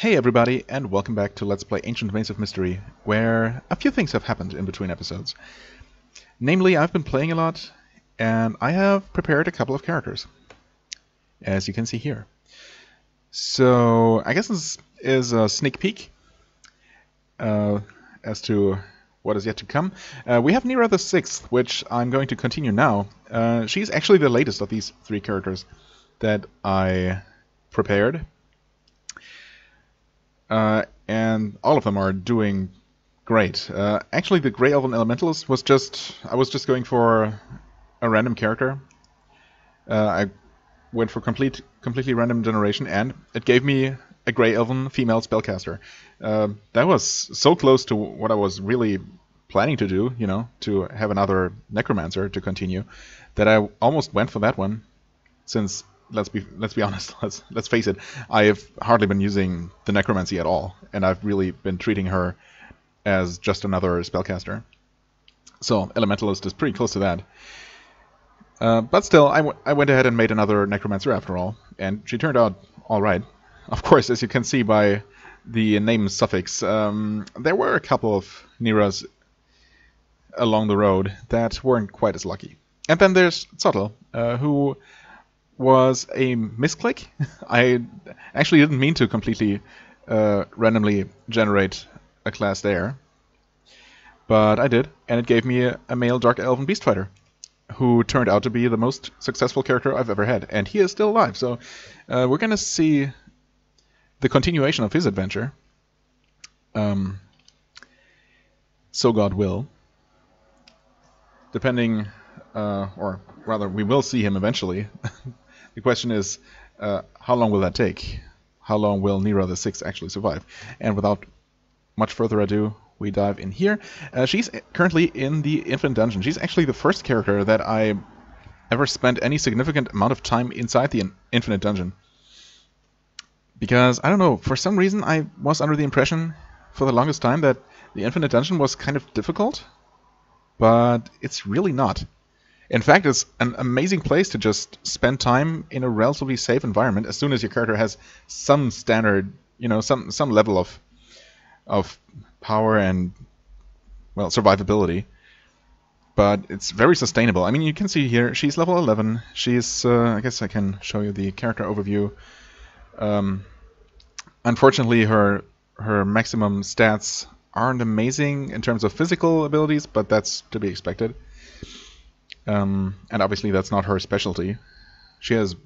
Hey everybody, and welcome back to Let's Play Ancient Domains of Mystery, where a few things have happened in between episodes. Namely, I've been playing a lot, and I have prepared a couple of characters, as you can see here. So, I guess this is a sneak peek uh, as to what is yet to come. Uh, we have Neera the Sixth, which I'm going to continue now. Uh, she's actually the latest of these three characters that I prepared uh, and all of them are doing great. Uh, actually, the Grey Elven Elementalist was just I was just going for a random character. Uh, I went for complete completely random generation, and it gave me a Grey Elven female spellcaster. Uh, that was so close to what I was really planning to do, you know, to have another Necromancer to continue, that I almost went for that one, since let's be let's be honest. Let's let's face it. I have hardly been using the necromancy at all, and I've really been treating her as just another spellcaster. So elementalist is pretty close to that. Uh, but still, I, I went ahead and made another necromancer after all, and she turned out all right. Of course, as you can see by the name suffix, um, there were a couple of Neeras along the road that weren't quite as lucky. And then there's Zottel, uh, who was a misclick. I actually didn't mean to completely uh, randomly generate a class there, but I did, and it gave me a, a male Dark Elven Beast Fighter, who turned out to be the most successful character I've ever had, and he is still alive. So uh, we're gonna see the continuation of his adventure. Um, so God will, depending, uh, or rather, we will see him eventually. The question is, uh, how long will that take? How long will Neera the Sixth actually survive? And without much further ado, we dive in here. Uh, she's currently in the Infinite Dungeon. She's actually the first character that I ever spent any significant amount of time inside the Infinite Dungeon. Because, I don't know, for some reason I was under the impression for the longest time that the Infinite Dungeon was kind of difficult, but it's really not. In fact, it's an amazing place to just spend time in a relatively safe environment as soon as your character has some standard, you know, some some level of of power and well survivability. But it's very sustainable. I mean, you can see here she's level 11. She's uh, I guess I can show you the character overview. Um, unfortunately, her her maximum stats aren't amazing in terms of physical abilities, but that's to be expected. Um, and obviously that's not her specialty. She has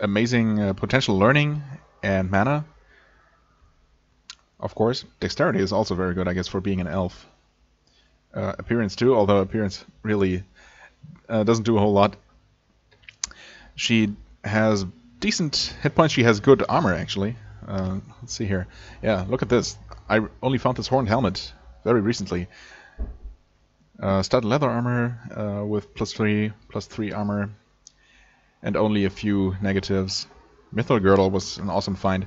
amazing uh, potential learning and mana. Of course, dexterity is also very good, I guess, for being an elf. Uh, appearance too, although appearance really uh, doesn't do a whole lot. She has decent hit points. She has good armor, actually. Uh, let's see here. Yeah, look at this. I only found this horned helmet very recently. Uh, stud leather armor uh, with plus 3, plus 3 armor, and only a few negatives. Mithril Girdle was an awesome find.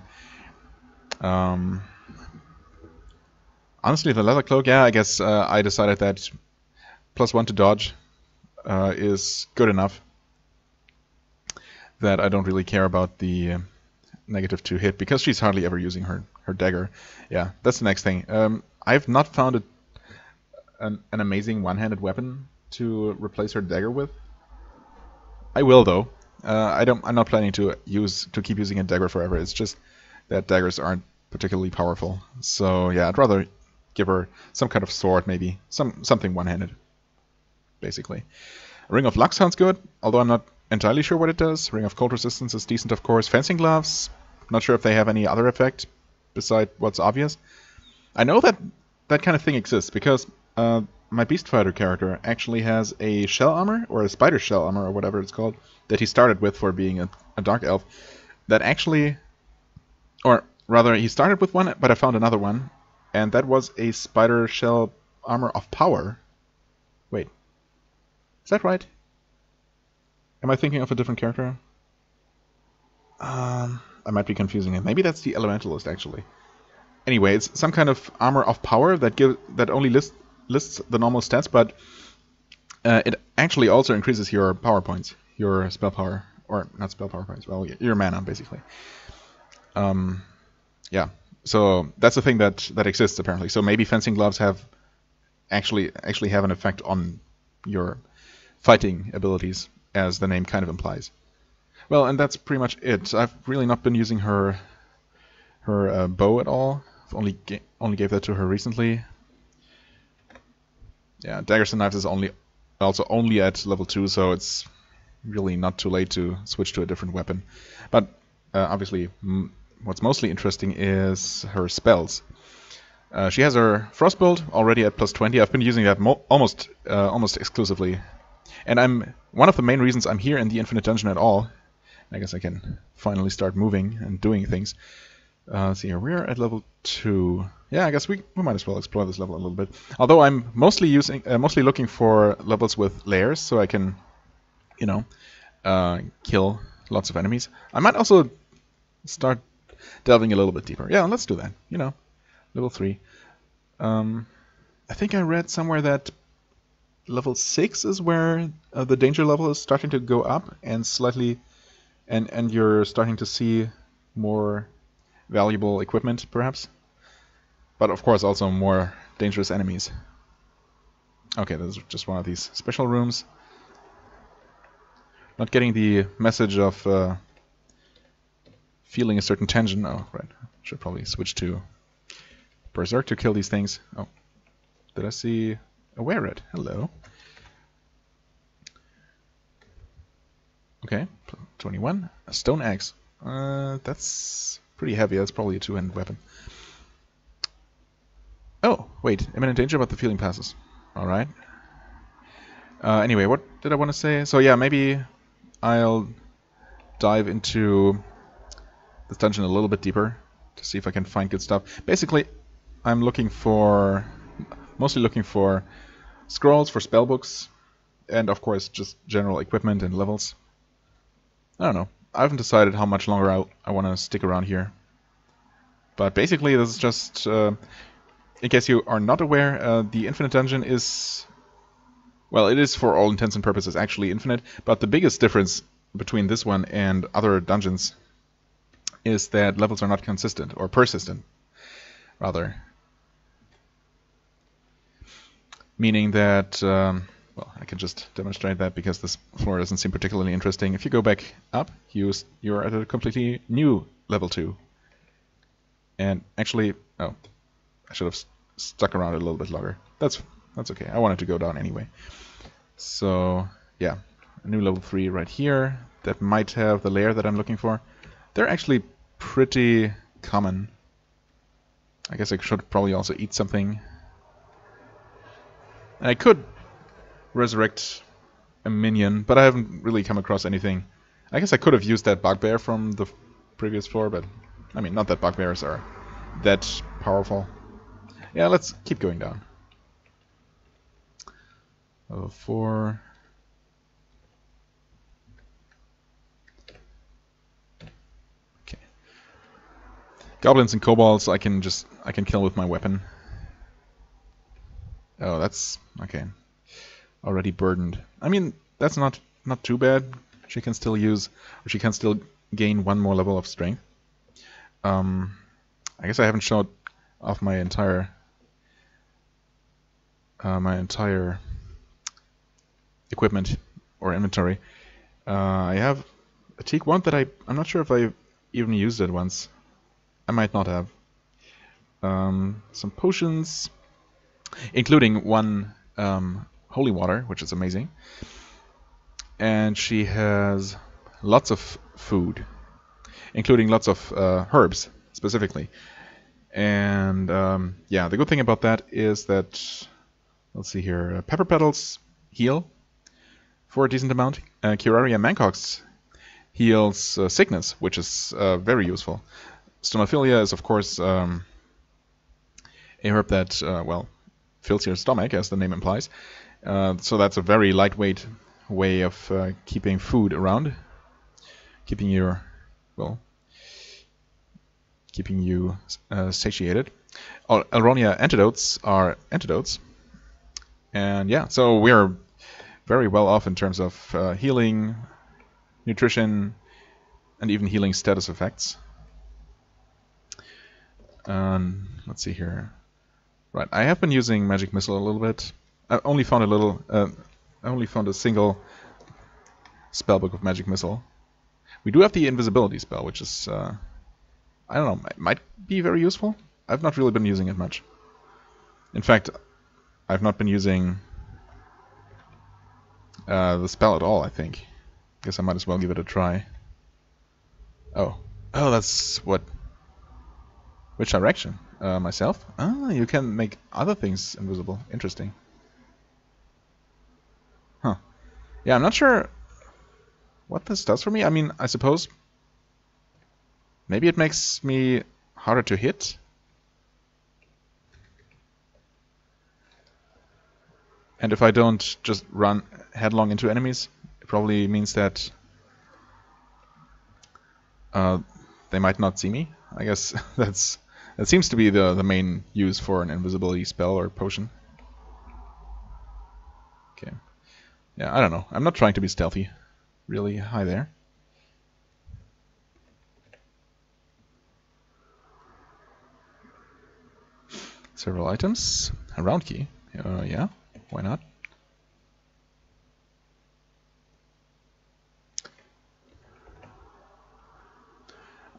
Um, honestly, the leather cloak, yeah, I guess uh, I decided that plus 1 to dodge uh, is good enough. That I don't really care about the two hit because she's hardly ever using her, her dagger. Yeah, that's the next thing. Um, I've not found it an, an amazing one-handed weapon to replace her dagger with. I will though. Uh, I don't. I'm not planning to use to keep using a dagger forever. It's just that daggers aren't particularly powerful. So yeah, I'd rather give her some kind of sword, maybe some something one-handed, basically. Ring of Luck sounds good, although I'm not entirely sure what it does. Ring of Cold Resistance is decent, of course. Fencing Gloves, not sure if they have any other effect beside what's obvious. I know that that kind of thing exists because uh, my Beast Fighter character actually has a shell armor, or a spider shell armor, or whatever it's called, that he started with for being a, a Dark Elf. That actually, or rather, he started with one, but I found another one, and that was a spider shell armor of power. Wait, is that right? Am I thinking of a different character? Um, I might be confusing it. Maybe that's the Elementalist, actually. Anyway, it's some kind of armor of power that give that only lists lists the normal stats, but uh, it actually also increases your power points, your spell power, or not spell power points, well, your mana, basically. Um, yeah, so that's the thing that that exists apparently. So maybe fencing gloves have actually actually have an effect on your fighting abilities, as the name kind of implies. Well, and that's pretty much it. I've really not been using her her uh, bow at all. I've only only gave that to her recently. Yeah, daggers and knives is only also only at level two, so it's really not too late to switch to a different weapon. But uh, obviously, what's mostly interesting is her spells. Uh, she has her Frostbolt already at plus 20. I've been using that almost uh, almost exclusively. And I'm one of the main reasons I'm here in the Infinite Dungeon at all. I guess I can finally start moving and doing things. Uh, see here, we're at level 2. Yeah, I guess we, we might as well explore this level a little bit. Although I'm mostly using, uh, mostly looking for levels with layers, so I can, you know, uh, kill lots of enemies. I might also start delving a little bit deeper. Yeah, let's do that. You know, level 3. Um, I think I read somewhere that level 6 is where uh, the danger level is starting to go up and slightly and and you're starting to see more valuable equipment perhaps but of course also more dangerous enemies okay this is just one of these special rooms not getting the message of uh, feeling a certain tension oh right should probably switch to berserk to kill these things oh did I see a Wererat hello Okay, 21. A stone axe. Uh, that's pretty heavy. That's probably a two-handed weapon. Wait. Imminent danger, but the feeling passes. Alright. Uh, anyway, what did I want to say? So yeah, maybe I'll dive into this dungeon a little bit deeper to see if I can find good stuff. Basically, I'm looking for... mostly looking for scrolls, for spellbooks, and of course just general equipment and levels. I don't know. I haven't decided how much longer I, I want to stick around here. But basically, this is just, uh, in case you are not aware, uh, the Infinite Dungeon is, well, it is for all intents and purposes actually infinite, but the biggest difference between this one and other dungeons is that levels are not consistent, or persistent, rather. Meaning that... Um, well, I can just demonstrate that because this floor doesn't seem particularly interesting. If you go back up, you, you're at a completely new level 2. And actually, oh, I should have stuck around a little bit longer. That's that's okay. I wanted to go down anyway. So, yeah, a new level 3 right here. That might have the layer that I'm looking for. They're actually pretty common. I guess I should probably also eat something. And I could resurrect a minion, but I haven't really come across anything. I guess I could have used that bugbear from the previous floor, but I mean, not that bugbears are that powerful. Yeah, let's keep going down. Level 4. Okay. Goblins and kobolds I can just I can kill with my weapon. Oh, that's okay already burdened. I mean, that's not not too bad. She can still use, or she can still gain one more level of strength. Um, I guess I haven't showed off my entire uh, my entire equipment or inventory. Uh, I have a teak wand that I I'm not sure if I even used it once. I might not have. Um, some potions, including one um, holy water, which is amazing. And she has lots of food, including lots of uh, herbs specifically. And um, yeah, the good thing about that is that, let's see here, uh, pepper petals heal for a decent amount. Uh, Curaria mancox heals uh, sickness, which is uh, very useful. Stomafillia is, of course, um, a herb that, uh, well, fills your stomach, as the name implies. Uh, so that's a very lightweight way of keeping food around, keeping your well, keeping you satiated. Elronia antidotes are antidotes, and yeah, so we're very well off in terms of uh, healing, nutrition, and even healing status effects. Um, let's see here. Right, I have been using Magic Missile a little bit. I only found a little, uh, I only found a single spellbook of Magic Missile. We do have the invisibility spell, which is, uh, I don't know, might be very useful. I've not really been using it much. In fact, I've not been using uh, the spell at all, I think. Guess I might as well give it a try. Oh. Oh, that's what... Which direction? Uh, myself? Ah, you can make other things invisible. Interesting. Huh. Yeah, I'm not sure what this does for me. I mean, I suppose maybe it makes me harder to hit. And if I don't just run headlong into enemies, it probably means that uh, they might not see me. I guess that's that seems to be the the main use for an invisibility spell or potion. Okay. Yeah, I don't know. I'm not trying to be stealthy. Really, hi there. Several items. A round key. Uh, yeah, why not?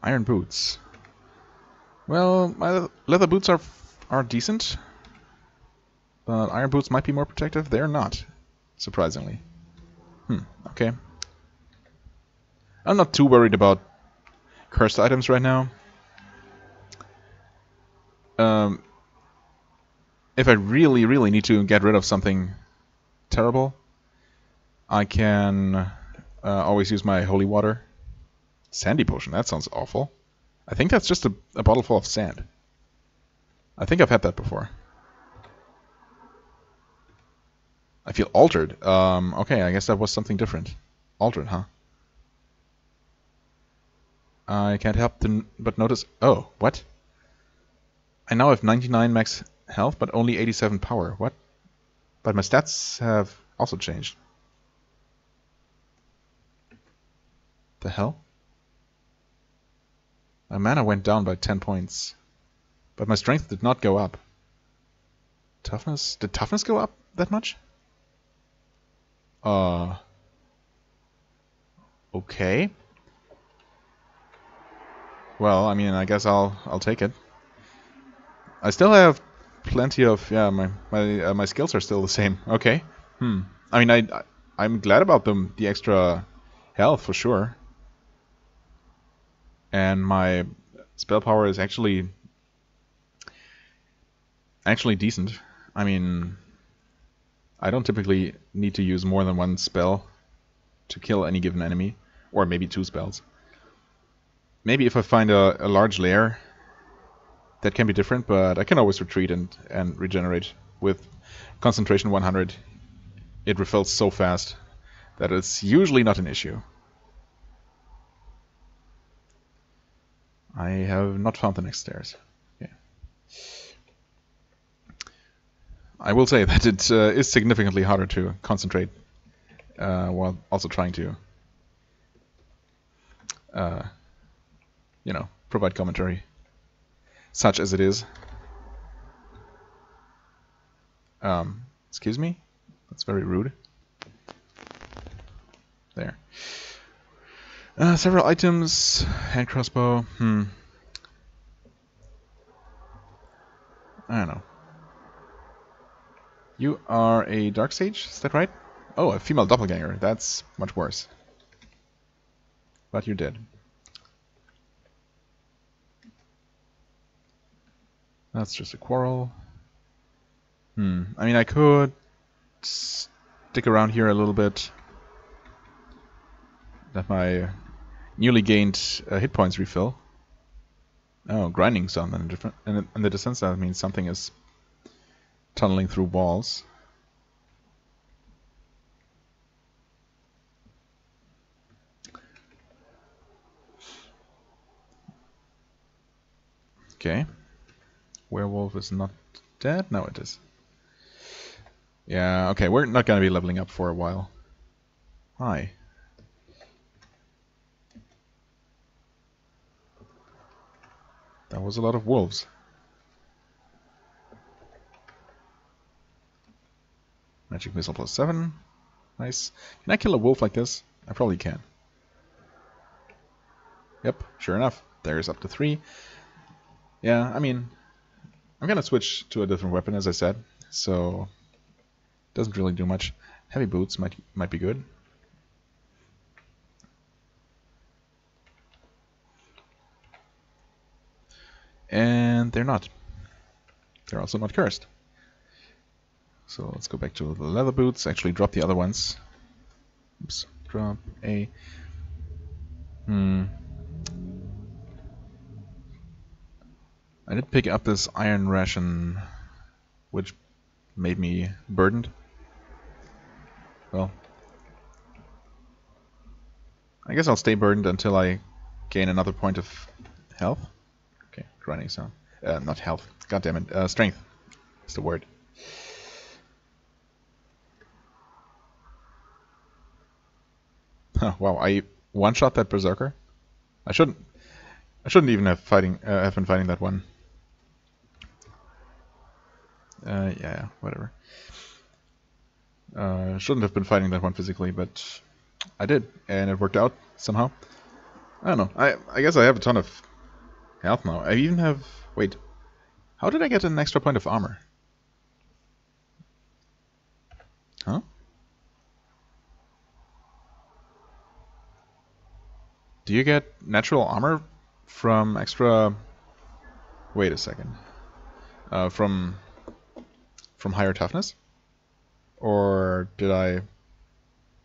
Iron boots. Well, my leather boots are are decent, but iron boots might be more protective. They're not, surprisingly. Hmm. Okay. I'm not too worried about cursed items right now. Um, if I really, really need to get rid of something terrible, I can uh, always use my holy water. Sandy potion, that sounds awful. I think that's just a, a bottle full of sand. I think I've had that before. I feel altered. Um, okay, I guess that was something different. Altered, huh? I can't help but notice... Oh, what? I now have 99 max health, but only 87 power. What? But my stats have also changed. The hell? My mana went down by 10 points. But my strength did not go up. Toughness? Did toughness go up that much? Uh... Okay. Well, I mean, I guess I'll I'll take it. I still have plenty of yeah. My my uh, my skills are still the same. Okay. Hmm. I mean, I I'm glad about them. The extra health for sure and my spell power is actually actually decent. I mean, I don't typically need to use more than one spell to kill any given enemy, or maybe two spells. Maybe if I find a, a large lair, that can be different, but I can always retreat and, and regenerate. With concentration 100, it refills so fast that it's usually not an issue. I have not found the next stairs. Yeah. I will say that it uh, is significantly harder to concentrate uh, while also trying to, uh, you know, provide commentary, such as it is. Um, excuse me? That's very rude. There. Uh, several items. Hand crossbow. Hmm. I don't know. You are a dark sage, is that right? Oh, a female doppelganger. That's much worse. But you did. That's just a quarrel. Hmm. I mean, I could stick around here a little bit. Let my newly gained uh, hit points refill. Oh, grinding zone and different and in the descent that means something is tunneling through walls. Okay. Werewolf is not dead? No, it is. Yeah, okay, we're not going to be leveling up for a while. Hi. That was a lot of wolves. Magic missile plus 7. Nice. Can I kill a wolf like this? I probably can. Yep, sure enough. There's up to 3. Yeah, I mean, I'm gonna switch to a different weapon, as I said. So, doesn't really do much. Heavy boots might might be good. And they're not. They're also not cursed. So let's go back to the leather boots. Actually, drop the other ones. Oops. Drop a. Hmm. I did pick up this iron ration, which made me burdened. Well, I guess I'll stay burdened until I gain another point of health. Okay, grinding sound. Uh, not health. God damn it. Uh, strength is the word. Huh, wow, I one-shot that berserker. I shouldn't. I shouldn't even have fighting. Uh, have been fighting that one. Uh, yeah, whatever. Uh, shouldn't have been fighting that one physically, but I did, and it worked out somehow. I don't know. I I guess I have a ton of health now. I even have. Wait, how did I get an extra point of armor? Huh? Do you get natural armor from extra... Wait a second. Uh, from from higher toughness? Or did I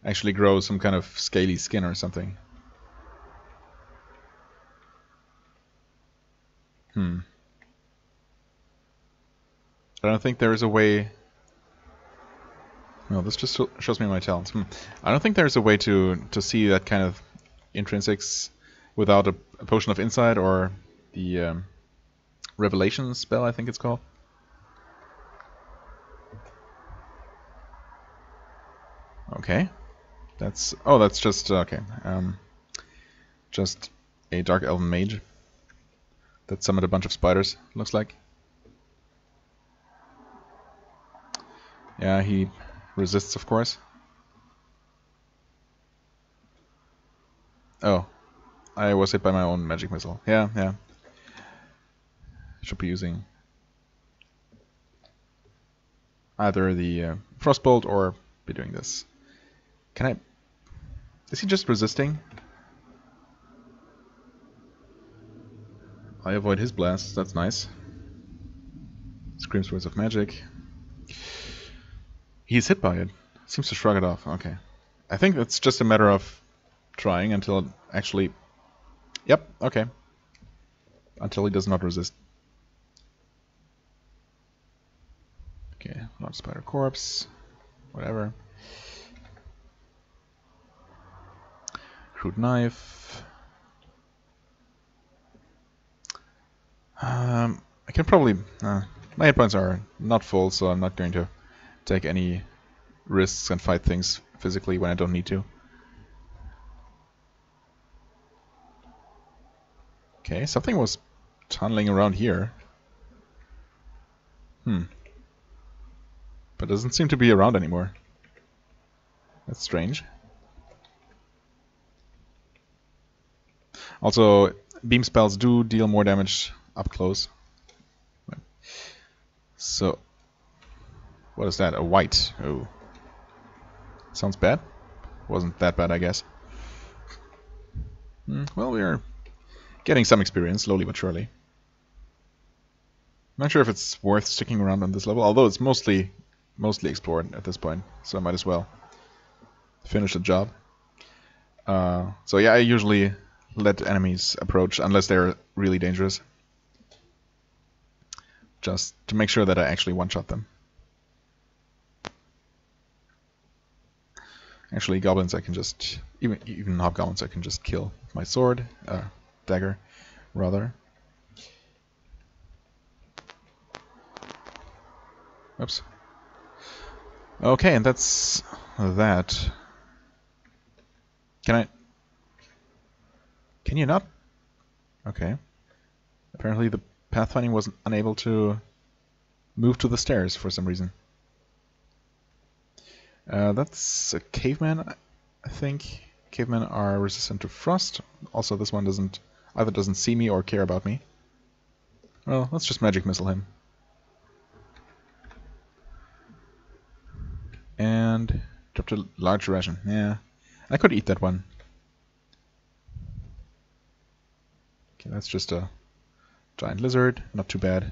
actually grow some kind of scaly skin or something? Hmm. I don't think there is a way... No, this just shows me my talents. Hmm. I don't think there's a way to, to see that kind of intrinsics without a, a potion of insight or the um, revelation spell, I think it's called. Okay. That's oh, that's just okay. Um, just a dark elven mage that summoned a bunch of spiders. Looks like. Yeah, he resists, of course. Oh, I was hit by my own magic missile. Yeah, yeah. Should be using either the uh, frostbolt or be doing this. Can I... Is he just resisting? I avoid his blasts, that's nice. Screams words of magic. He's hit by it. Seems to shrug it off. Okay. I think it's just a matter of trying until it actually... Yep, okay. Until he does not resist. Okay, not spider corpse. Whatever. Crude knife. Um, I can probably... Uh, my hit points are not full, so I'm not going to take any risks and fight things physically when I don't need to. Okay, something was tunneling around here. Hmm. But doesn't seem to be around anymore. That's strange. Also, beam spells do deal more damage up close. So, what is that? A white. Oh. Sounds bad. Wasn't that bad, I guess. Hmm, well, we are getting some experience, slowly but surely. Not sure if it's worth sticking around on this level, although it's mostly mostly explored at this point, so I might as well finish the job. Uh, so yeah, I usually let enemies approach unless they're really dangerous. Just to make sure that I actually one-shot them. Actually, goblins I can just, even even hobgoblins I can just kill with my sword, uh, dagger, rather. Oops. Okay, and that's that. Can I... Can you not? Okay. Apparently the pathfinding was unable to move to the stairs for some reason. Uh, that's a caveman, I think. Cavemen are resistant to frost. Also, this one doesn't either doesn't see me or care about me. Well, let's just magic missile him. And dropped a large ration. Yeah, I could eat that one. Okay, that's just a giant lizard. Not too bad.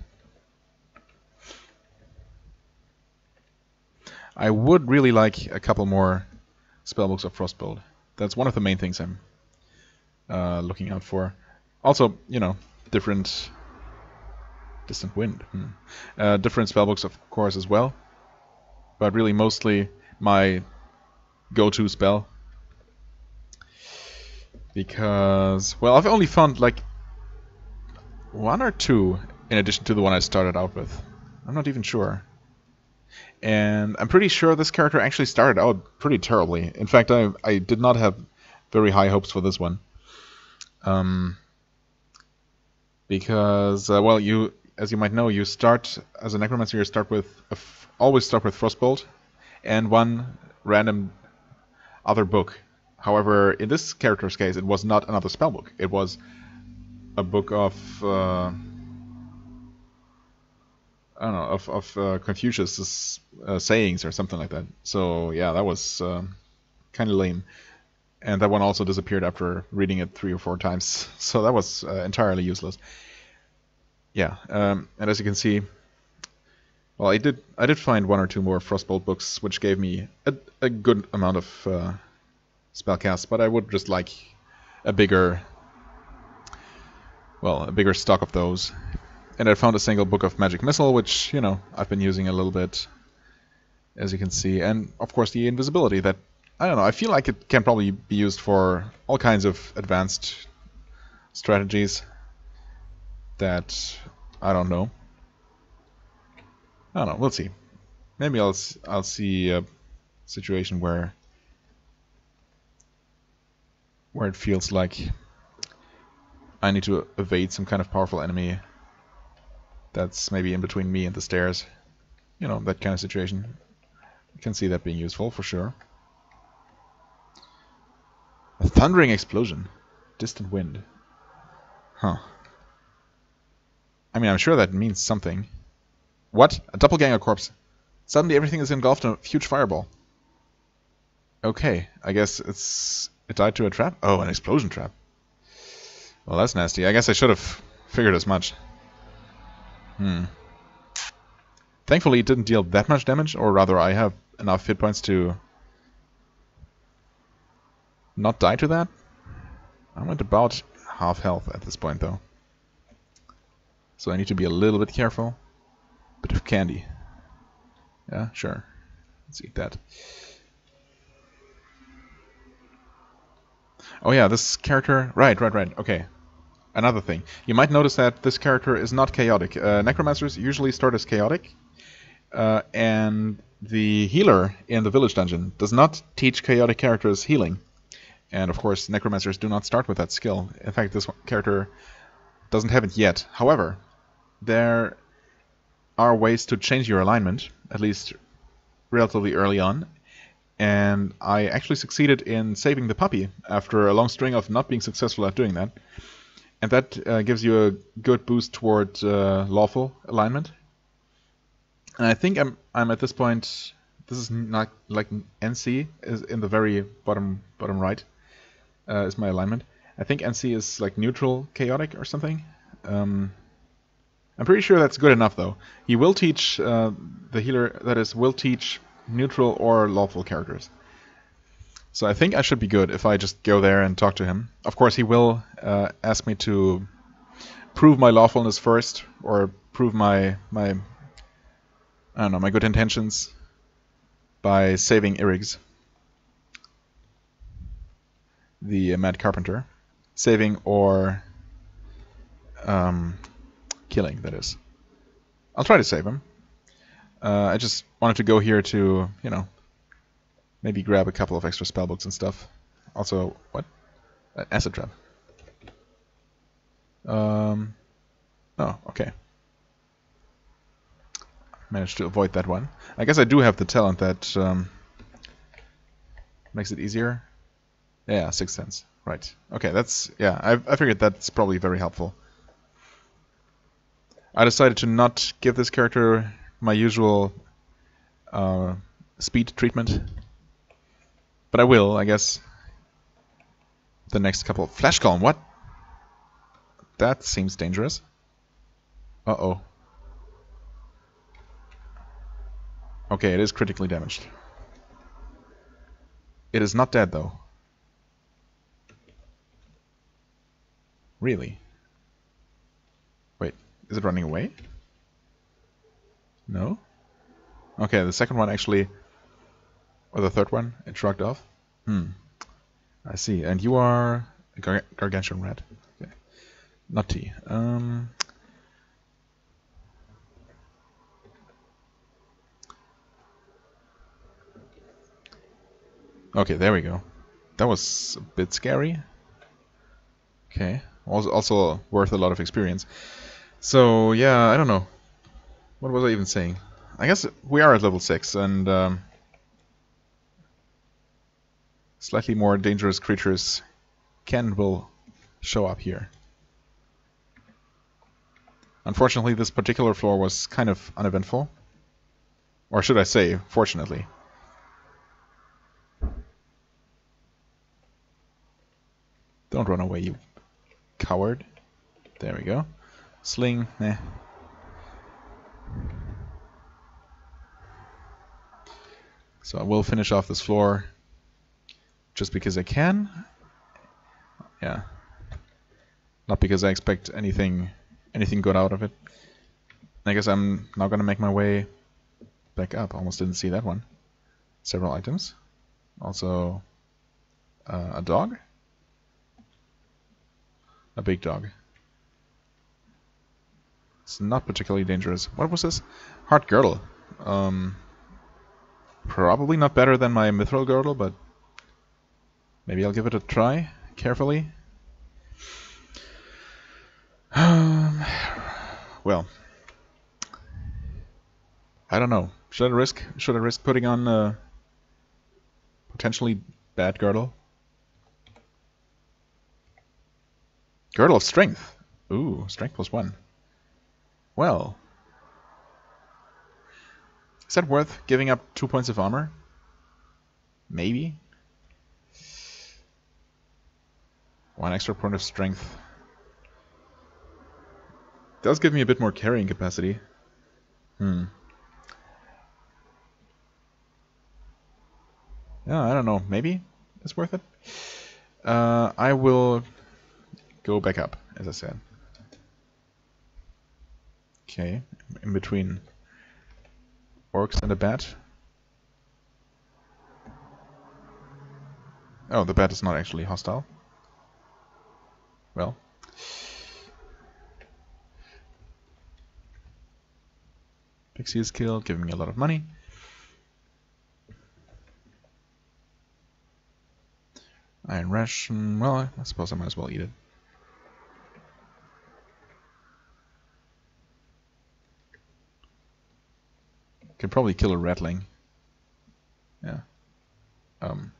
I would really like a couple more spellbooks of Frostbolt. That's one of the main things I'm uh, looking out for. Also, you know, different distant wind. Hmm. Uh, different spellbooks, of course, as well. But really, mostly my go-to spell. Because, well, I've only found like one or two in addition to the one I started out with. I'm not even sure. And I'm pretty sure this character actually started out pretty terribly. In fact, I, I did not have very high hopes for this one. Um, because, uh, well, you, as you might know, you start as a necromancer. You start with always start with Frostbolt and one random other book. However, in this character's case, it was not another spellbook. It was a book of uh, I don't know of of uh, Confucius' uh, sayings or something like that. So yeah, that was um, kind of lame. And that one also disappeared after reading it three or four times. So that was uh, entirely useless. Yeah, um, and as you can see, well, I did I did find one or two more Frostbolt books, which gave me a, a good amount of uh, spellcasts, but I would just like a bigger, well, a bigger stock of those and I found a single book of Magic Missile, which, you know, I've been using a little bit, as you can see. And, of course, the invisibility that, I don't know, I feel like it can probably be used for all kinds of advanced strategies that, I don't know. I don't know, we'll see. Maybe I'll, I'll see a situation where where it feels like I need to evade some kind of powerful enemy that's maybe in between me and the stairs. You know, that kind of situation. I can see that being useful for sure. A thundering explosion. Distant wind. Huh. I mean, I'm sure that means something. What? A doppelganger corpse. Suddenly everything is engulfed in a huge fireball. Okay, I guess it's it died to a trap? Oh, an explosion trap. Well, that's nasty. I guess I should have figured as much. Hmm. Thankfully it didn't deal that much damage, or rather I have enough hit points to not die to that. I'm at about half health at this point though. So I need to be a little bit careful. Bit of candy. Yeah, sure. Let's eat that. Oh yeah, this character... Right, right, right. Okay another thing. You might notice that this character is not chaotic. Uh, necromancers usually start as chaotic, uh, and the healer in the village dungeon does not teach chaotic characters healing. And of course, necromancers do not start with that skill. In fact, this character doesn't have it yet. However, there are ways to change your alignment, at least relatively early on. And I actually succeeded in saving the puppy after a long string of not being successful at doing that and that uh, gives you a good boost toward uh, lawful alignment. And I think I'm I'm at this point. This is not like NC is in the very bottom bottom right uh, is my alignment. I think NC is like neutral chaotic or something. Um, I'm pretty sure that's good enough though. He will teach uh, the healer that is will teach neutral or lawful characters. So I think I should be good if I just go there and talk to him. Of course, he will uh, ask me to prove my lawfulness first, or prove my my I don't know my good intentions by saving Yrrigs, the uh, Mad Carpenter, saving or um, killing. That is. I'll try to save him. Uh, I just wanted to go here to you know Maybe grab a couple of extra spellbooks and stuff. Also, what? Uh, acid trap. Um. Oh, okay. Managed to avoid that one. I guess I do have the talent that um, Makes it easier. Yeah, six cents. Right. Okay, that's yeah. I I figured that's probably very helpful. I decided to not give this character my usual uh, speed treatment, but I will, I guess. The next couple. Flash column. What? That seems dangerous. Uh oh. Okay, it is critically damaged. It is not dead though. Really? Wait, is it running away? No? Okay, the second one actually... Or the third one, it shrugged off? Hmm. I see. And you are gar gargantuan rat. Okay. Not T. Um... Okay, there we go. That was a bit scary. Okay also, also worth a lot of experience. So yeah, I don't know. What was I even saying? I guess we are at level 6 and um, slightly more dangerous creatures can will show up here. Unfortunately, this particular floor was kind of uneventful. Or should I say, fortunately. Don't run away, you Coward. There we go. Sling, eh. So I will finish off this floor just because I can. Yeah. Not because I expect anything anything good out of it. I guess I'm now gonna make my way back up. Almost didn't see that one. Several items. Also uh, a dog. A big dog. It's not particularly dangerous. What was this? Heart girdle. Um, probably not better than my mithril girdle, but maybe I'll give it a try carefully. Um, well, I don't know. Should I risk? Should I risk putting on a potentially bad girdle? Girdle of Strength. Ooh, Strength plus one. Well. Is that worth giving up two points of armor? Maybe. One extra point of strength. Does give me a bit more carrying capacity. Hmm. Yeah, I don't know. Maybe it's worth it. Uh, I will go back up, as I said. Okay, in between orcs and a bat. Oh, the bat is not actually hostile. Well. Pixie is killed, giving me a lot of money. Iron ration, well, I suppose I might as well eat it. Can probably kill a ratling. Yeah. Um,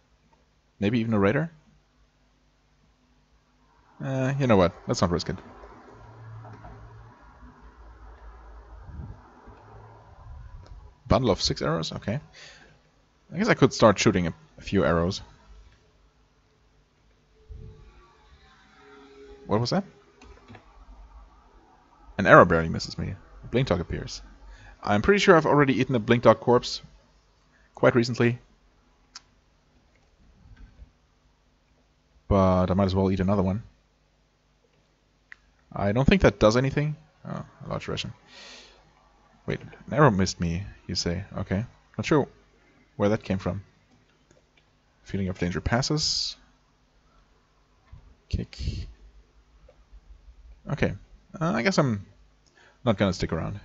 maybe even a raider? Uh, you know what? Let's not risk it. Bundle of six arrows? Okay. I guess I could start shooting a, a few arrows. What was that? An arrow barely misses me. A blink dog appears. I'm pretty sure I've already eaten a Blink Dog corpse quite recently. But I might as well eat another one. I don't think that does anything. Oh, a large ration. Wait, an arrow missed me, you say. Okay. Not sure where that came from. Feeling of danger passes. Kick. Okay. Uh, I guess I'm not gonna stick around.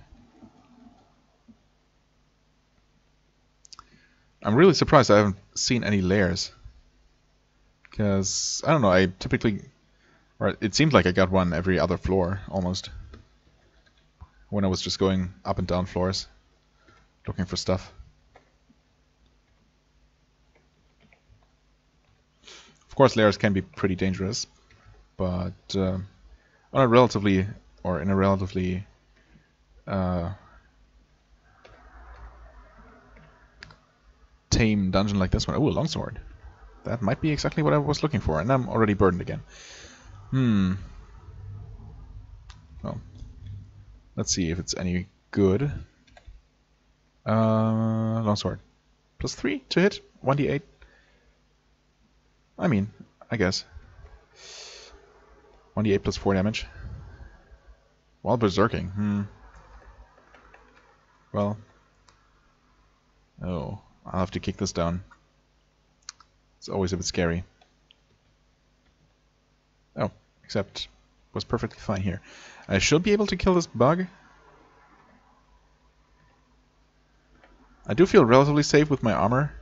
I'm really surprised I haven't seen any layers. Because, I don't know, I typically... Or it seemed like I got one every other floor, almost. When I was just going up and down floors. Looking for stuff. Of course, layers can be pretty dangerous, but uh, on a relatively, or in a relatively uh, tame dungeon like this one. Oh, a longsword. That might be exactly what I was looking for, and I'm already burdened again. Hmm. Well, let's see if it's any good. Uh, longsword. Plus 3 to hit, 1d8. I mean, I guess. 1d8 plus 4 damage. While berserking, hmm. Well. Oh, I'll have to kick this down. It's always a bit scary. Oh, except was perfectly fine here. I should be able to kill this bug. I do feel relatively safe with my armor.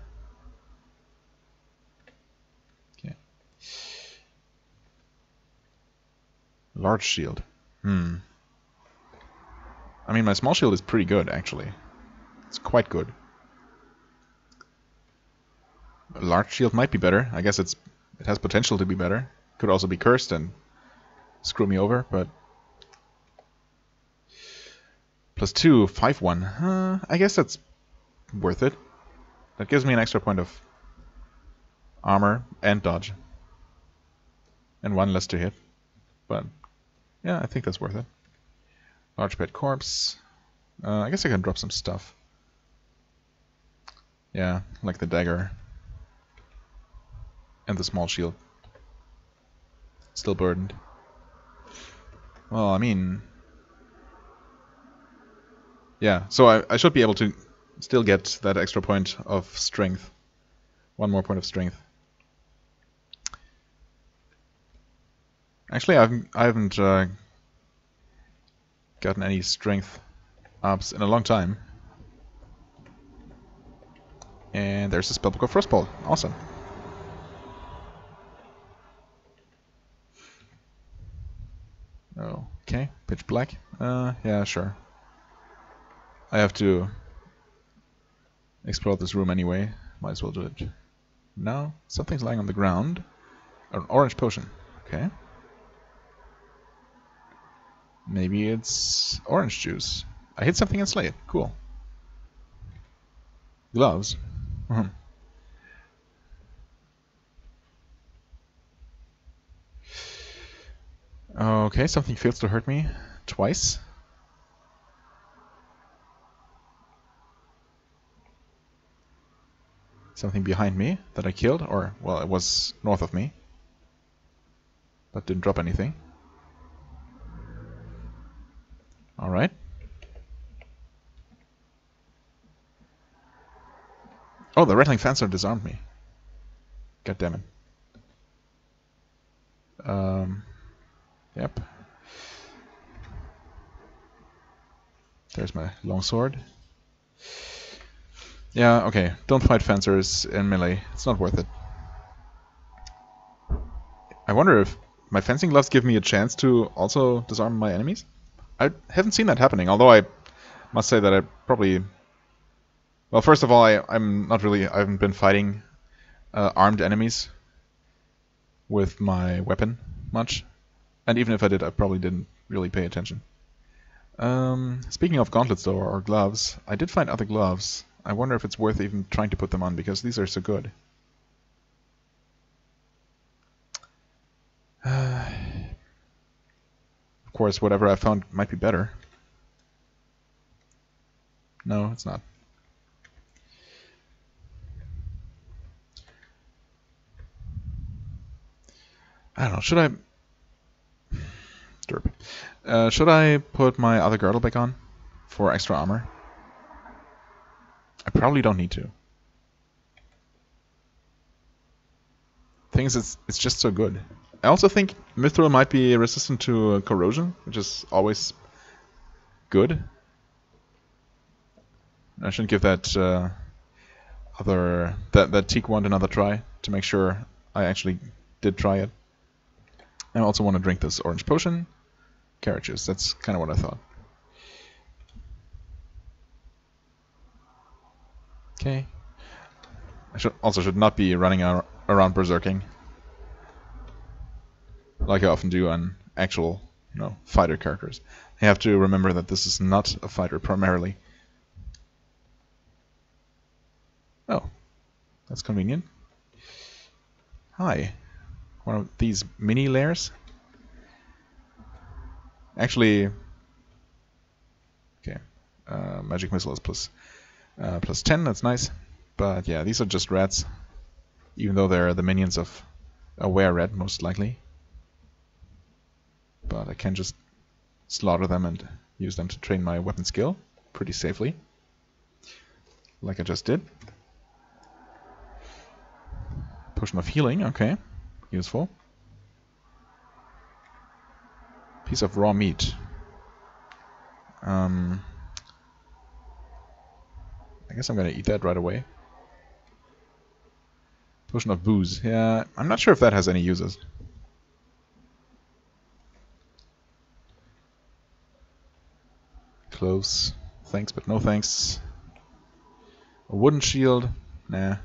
Okay. Large shield. Hmm. I mean, my small shield is pretty good, actually. It's quite good. Large shield might be better. I guess it's it has potential to be better. Could also be cursed and screw me over, but plus two, five one. Uh, I guess that's worth it. That gives me an extra point of armor and dodge, and one less to hit. But yeah, I think that's worth it. Large pet corpse. Uh, I guess I can drop some stuff. Yeah, like the dagger and the small shield. Still burdened. Well, I mean... Yeah, so I, I should be able to still get that extra point of strength. One more point of strength. Actually, I haven't, I haven't uh, gotten any strength ups in a long time. And there's the spellbook of Frostbolt. Awesome. Okay, pitch black. Uh, yeah, sure. I have to explore this room anyway. Might as well do it. Now, something's lying on the ground. An orange potion. Okay. Maybe it's orange juice. I hit something and slay it. Cool. Gloves. Okay, something fails to hurt me twice. Something behind me that I killed, or, well, it was north of me. But didn't drop anything. Alright. Oh, the ratling fencer disarmed me. God damn it. Um... Yep. There's my longsword. Yeah, okay. Don't fight fencers in melee. It's not worth it. I wonder if my fencing gloves give me a chance to also disarm my enemies? I haven't seen that happening, although I must say that I probably... Well, first of all, I, I'm not really... I haven't been fighting uh, armed enemies with my weapon much. And even if I did, I probably didn't really pay attention. Um, speaking of gauntlets, though, or gloves, I did find other gloves. I wonder if it's worth even trying to put them on, because these are so good. Of course, whatever I found might be better. No, it's not. I don't know, should I Derp. Uh, should I put my other girdle back on for extra armor? I probably don't need to. Thing is, it's, it's just so good. I also think Mithril might be resistant to uh, corrosion, which is always good. I should give that uh, other that that teak wand another try to make sure I actually did try it. I also want to drink this orange potion carriages. That's kind of what I thought. Okay. I should also should not be running around berserking. like I often do on actual, you know, fighter characters. I have to remember that this is not a fighter primarily. Oh, that's convenient. Hi. One of these mini lairs? Actually, okay, uh, magic missile is plus, uh, plus 10, that's nice. But yeah, these are just rats, even though they're the minions of a were rat, most likely. But I can just slaughter them and use them to train my weapon skill pretty safely, like I just did. Potion of healing, okay, useful. Piece of raw meat. Um, I guess I'm gonna eat that right away. Potion of booze. Yeah, I'm not sure if that has any uses. Close. Thanks, but no thanks. A wooden shield. Nah.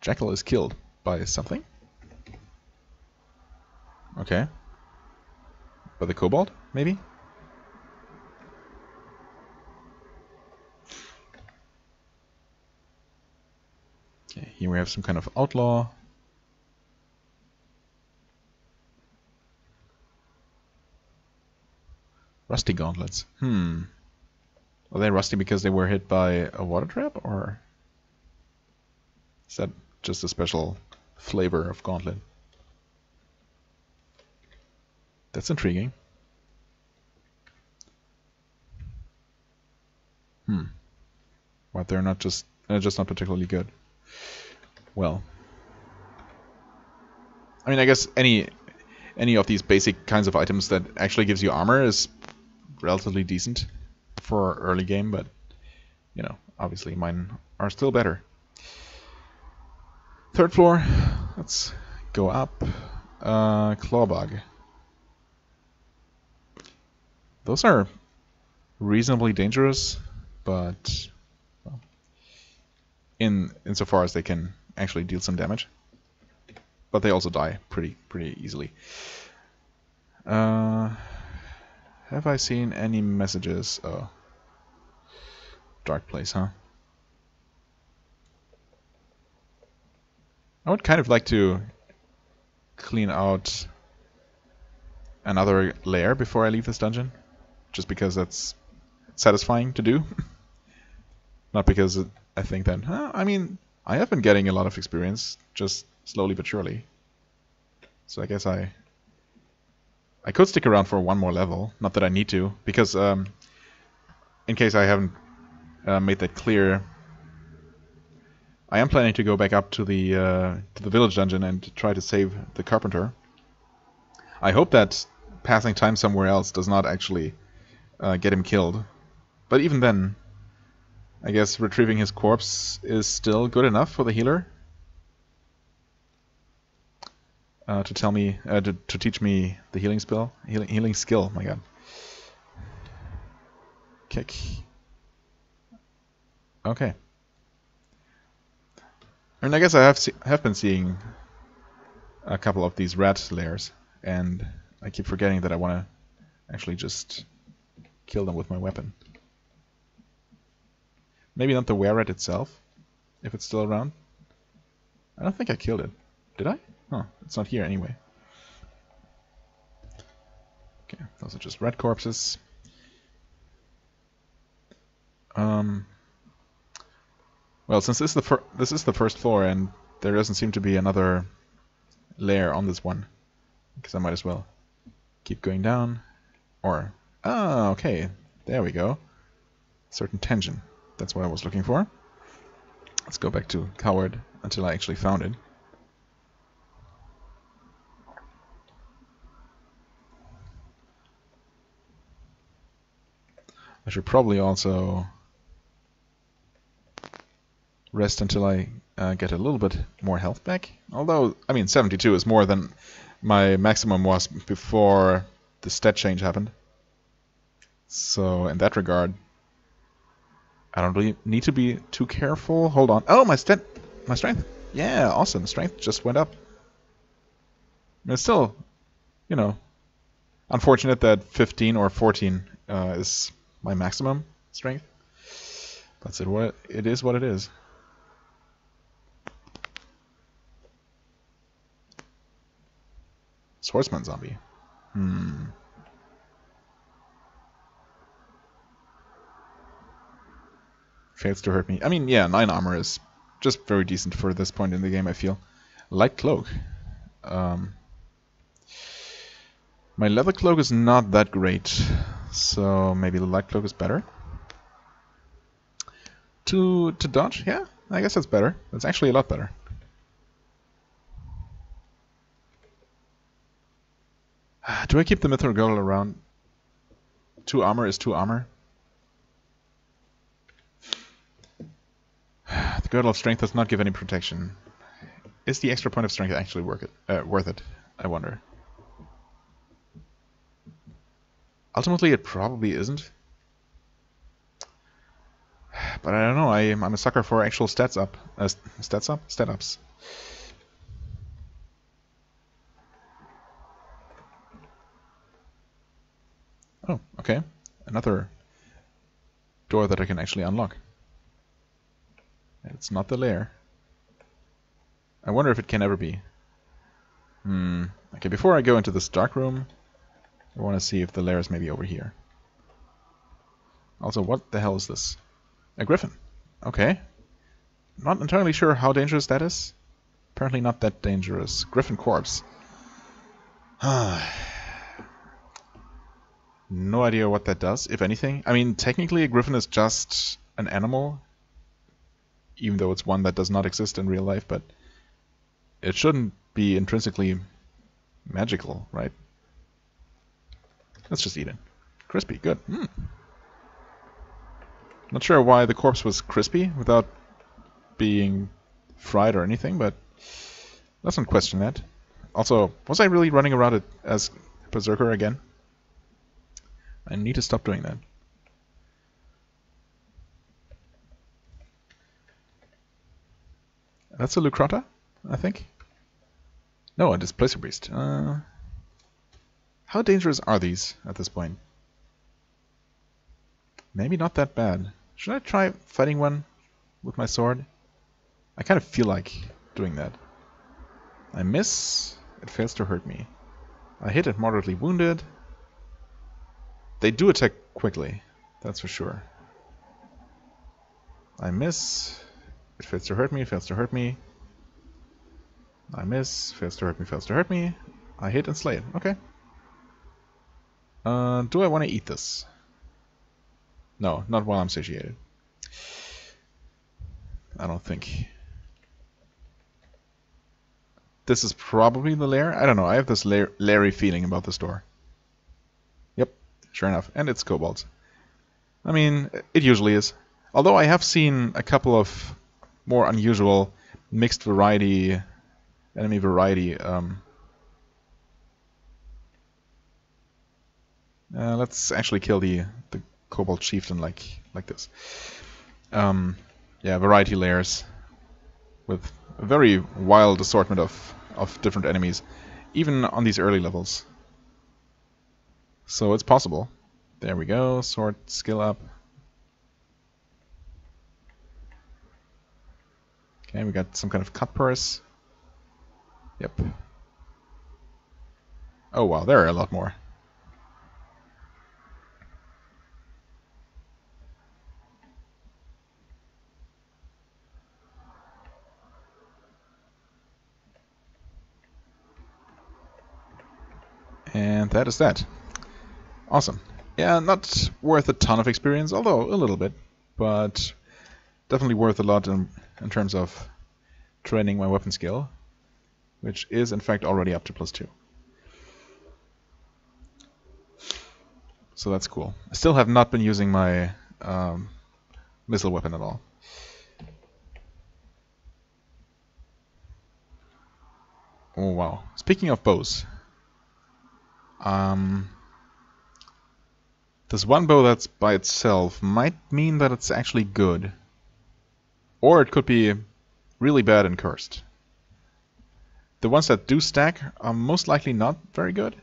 Jackal is killed by something. Okay. By the kobold, maybe? Okay, here we have some kind of outlaw. Rusty gauntlets. Hmm. Are they rusty because they were hit by a water trap, or is that just a special flavor of gauntlet? That's intriguing. Hmm. But they're not just they're just not particularly good. Well. I mean I guess any any of these basic kinds of items that actually gives you armor is relatively decent for early game, but you know, obviously mine are still better. Third floor, let's go up. Uh, Clawbug. Those are reasonably dangerous, but in insofar as they can actually deal some damage. But they also die pretty pretty easily. Uh, have I seen any messages? Oh. Dark place, huh? I would kind of like to clean out another layer before I leave this dungeon. Just because that's satisfying to do. Not because I think that... Huh, I mean, I have been getting a lot of experience, just slowly but surely. So I guess I I could stick around for one more level. Not that I need to, because um, in case I haven't uh, made that clear, I am planning to go back up to the uh, to the village dungeon and try to save the carpenter. I hope that passing time somewhere else does not actually uh, get him killed. But even then, I guess retrieving his corpse is still good enough for the healer. uh, to tell me uh, to, to teach me the healing spell, healing healing skill. My God. Kick. Okay. And I guess I have have been seeing a couple of these rat lairs, and I keep forgetting that I want to actually just kill them with my weapon. Maybe not the rat itself, if it's still around. I don't think I killed it. Did I? Huh, it's not here anyway. Okay, those are just red corpses. Um, well, since this is the this is the first floor, and there doesn't seem to be another layer on this one, because I might as well keep going down. Or, ah, okay, there we go. Certain tension. That's what I was looking for. Let's go back to Coward until I actually found it. I should probably also rest until I uh, get a little bit more health back. Although, I mean, 72 is more than my maximum was before the stat change happened. So, in that regard, I don't really need to be too careful. Hold on. Oh, my stat, my strength. Yeah, awesome. Strength just went up. It's still, you know, unfortunate that 15 or 14 uh, is my maximum strength. That's it. What it is, what it is. Swordsman zombie. Hmm. Fails to hurt me. I mean, yeah, 9 armor is just very decent for this point in the game, I feel. Light cloak. Um, my leather cloak is not that great, so maybe the light cloak is better. To to dodge, yeah, I guess that's better. That's actually a lot better. Do I keep the Mithril Girdle around? Two armor is two armor. The Girdle of Strength does not give any protection. Is the extra point of strength actually worth it? Uh, worth it? I wonder. Ultimately, it probably isn't. But I don't know. I, I'm a sucker for actual stats up. Uh, stats up? Stat ups. Oh, okay. Another door that I can actually unlock. It's not the lair. I wonder if it can ever be. Hmm. Okay, before I go into this dark room, I want to see if the lair is maybe over here. Also, what the hell is this? A griffin. Okay. Not entirely sure how dangerous that is. Apparently not that dangerous. Griffin corpse. no idea what that does, if anything. I mean, technically a griffin is just an animal, even though it's one that does not exist in real life, but it shouldn't be intrinsically magical, right? Let's just eat it. Crispy, good. Mm. Not sure why the corpse was crispy without being fried or anything, but let's not question that. Also, was I really running around it as Berserker again? I need to stop doing that. That's a Lucrata, I think. No, a Displacer Beast. Uh, how dangerous are these at this point? Maybe not that bad. Should I try fighting one with my sword? I kind of feel like doing that. I miss. It fails to hurt me. I hit it moderately wounded. They do attack quickly. That's for sure. I miss. It fails to hurt me. Fails to hurt me. I miss. Fails to hurt me. Fails to hurt me. I hit and slay it. Okay. Uh, do I want to eat this? No, not while I'm satiated. I don't think. This is probably the lair. I don't know. I have this Larry feeling about this door. Sure enough. And it's kobolds. I mean, it usually is. Although I have seen a couple of more unusual mixed variety, enemy variety um, Uh, let's actually kill the the Kobold Chieftain like like this. Um, yeah, variety layers with a very wild assortment of of different enemies, even on these early levels. So it's possible. There we go. Sword skill up. Okay, we got some kind of cut purse. Yep. Oh wow, there are a lot more. And that is that. Awesome. Yeah, not worth a ton of experience, although a little bit, but definitely worth a lot in, in terms of training my weapon skill, which is in fact already up to plus 2. So that's cool. I still have not been using my um, missile weapon at all. Oh wow. Speaking of bows, um, This one bow that's by itself might mean that it's actually good. Or it could be really bad and cursed. The ones that do stack are most likely not very good.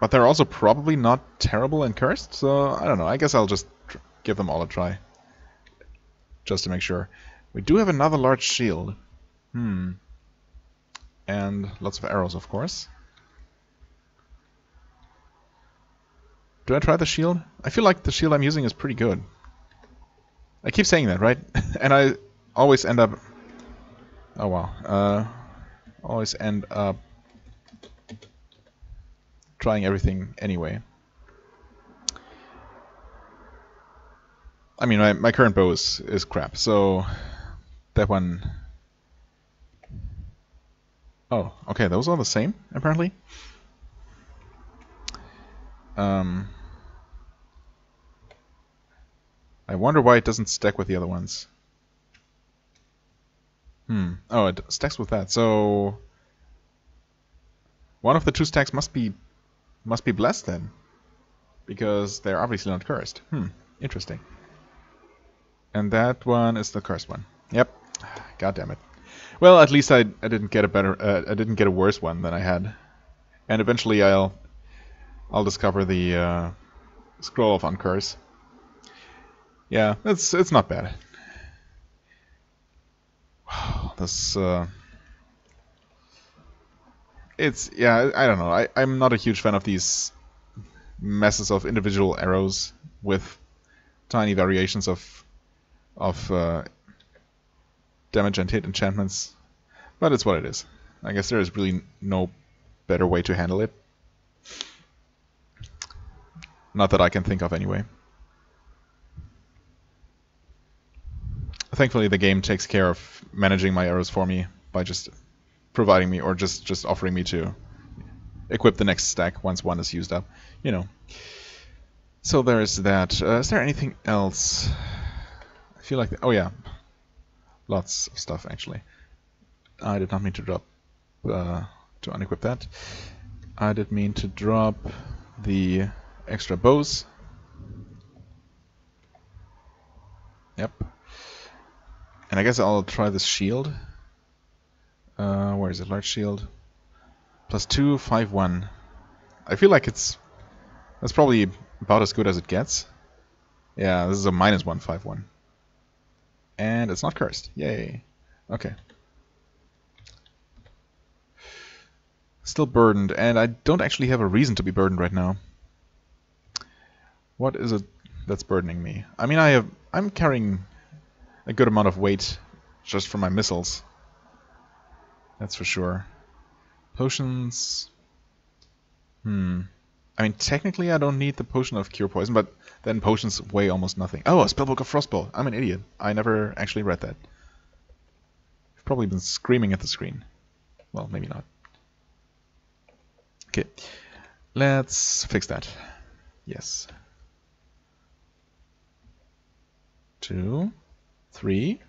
But they're also probably not terrible and cursed, so I don't know. I guess I'll just give them all a try. Just to make sure. We do have another large shield. Hmm. And lots of arrows, of course. Do I try the shield? I feel like the shield I'm using is pretty good. I keep saying that, right? and I always end up... Oh wow. Uh, always end up trying everything anyway. I mean, my, my current bow is, is crap, so that one... Oh, okay, those are the same, apparently. Um, I wonder why it doesn't stack with the other ones. Hmm. Oh, it stacks with that. So one of the two stacks must be must be blessed then, because they're obviously not cursed. Hmm. Interesting. And that one is the cursed one. Yep. God damn it. Well, at least I I didn't get a better uh, I didn't get a worse one than I had, and eventually I'll I'll discover the uh, scroll of uncurse. Yeah, it's it's not bad. This uh, it's yeah I don't know I I'm not a huge fan of these messes of individual arrows with tiny variations of of uh, damage and hit enchantments, but it's what it is. I guess there is really no better way to handle it. Not that I can think of anyway. Thankfully the game takes care of managing my arrows for me by just providing me or just, just offering me to equip the next stack once one is used up. You know. So there is that. Uh, is there anything else? I feel like... The, oh yeah. Lots of stuff actually. I did not mean to drop... Uh, to unequip that. I did mean to drop the extra bows. Yep. And I guess I'll try this shield. Uh, where is it? Large shield. Plus two, five, one. I feel like it's... That's probably about as good as it gets. Yeah, this is a minus one, five, one. And it's not cursed. Yay. Okay. Still burdened, and I don't actually have a reason to be burdened right now. What is it that's burdening me? I mean, I have I'm carrying a good amount of weight just from my missiles. That's for sure. Potions. Hmm. I mean, technically I don't need the potion of cure poison, but then potions weigh almost nothing. Oh, a spellbook of frostbolt. I'm an idiot. I never actually read that. I've probably been screaming at the screen. Well, maybe not. Okay. Let's fix that. Yes. Two, three,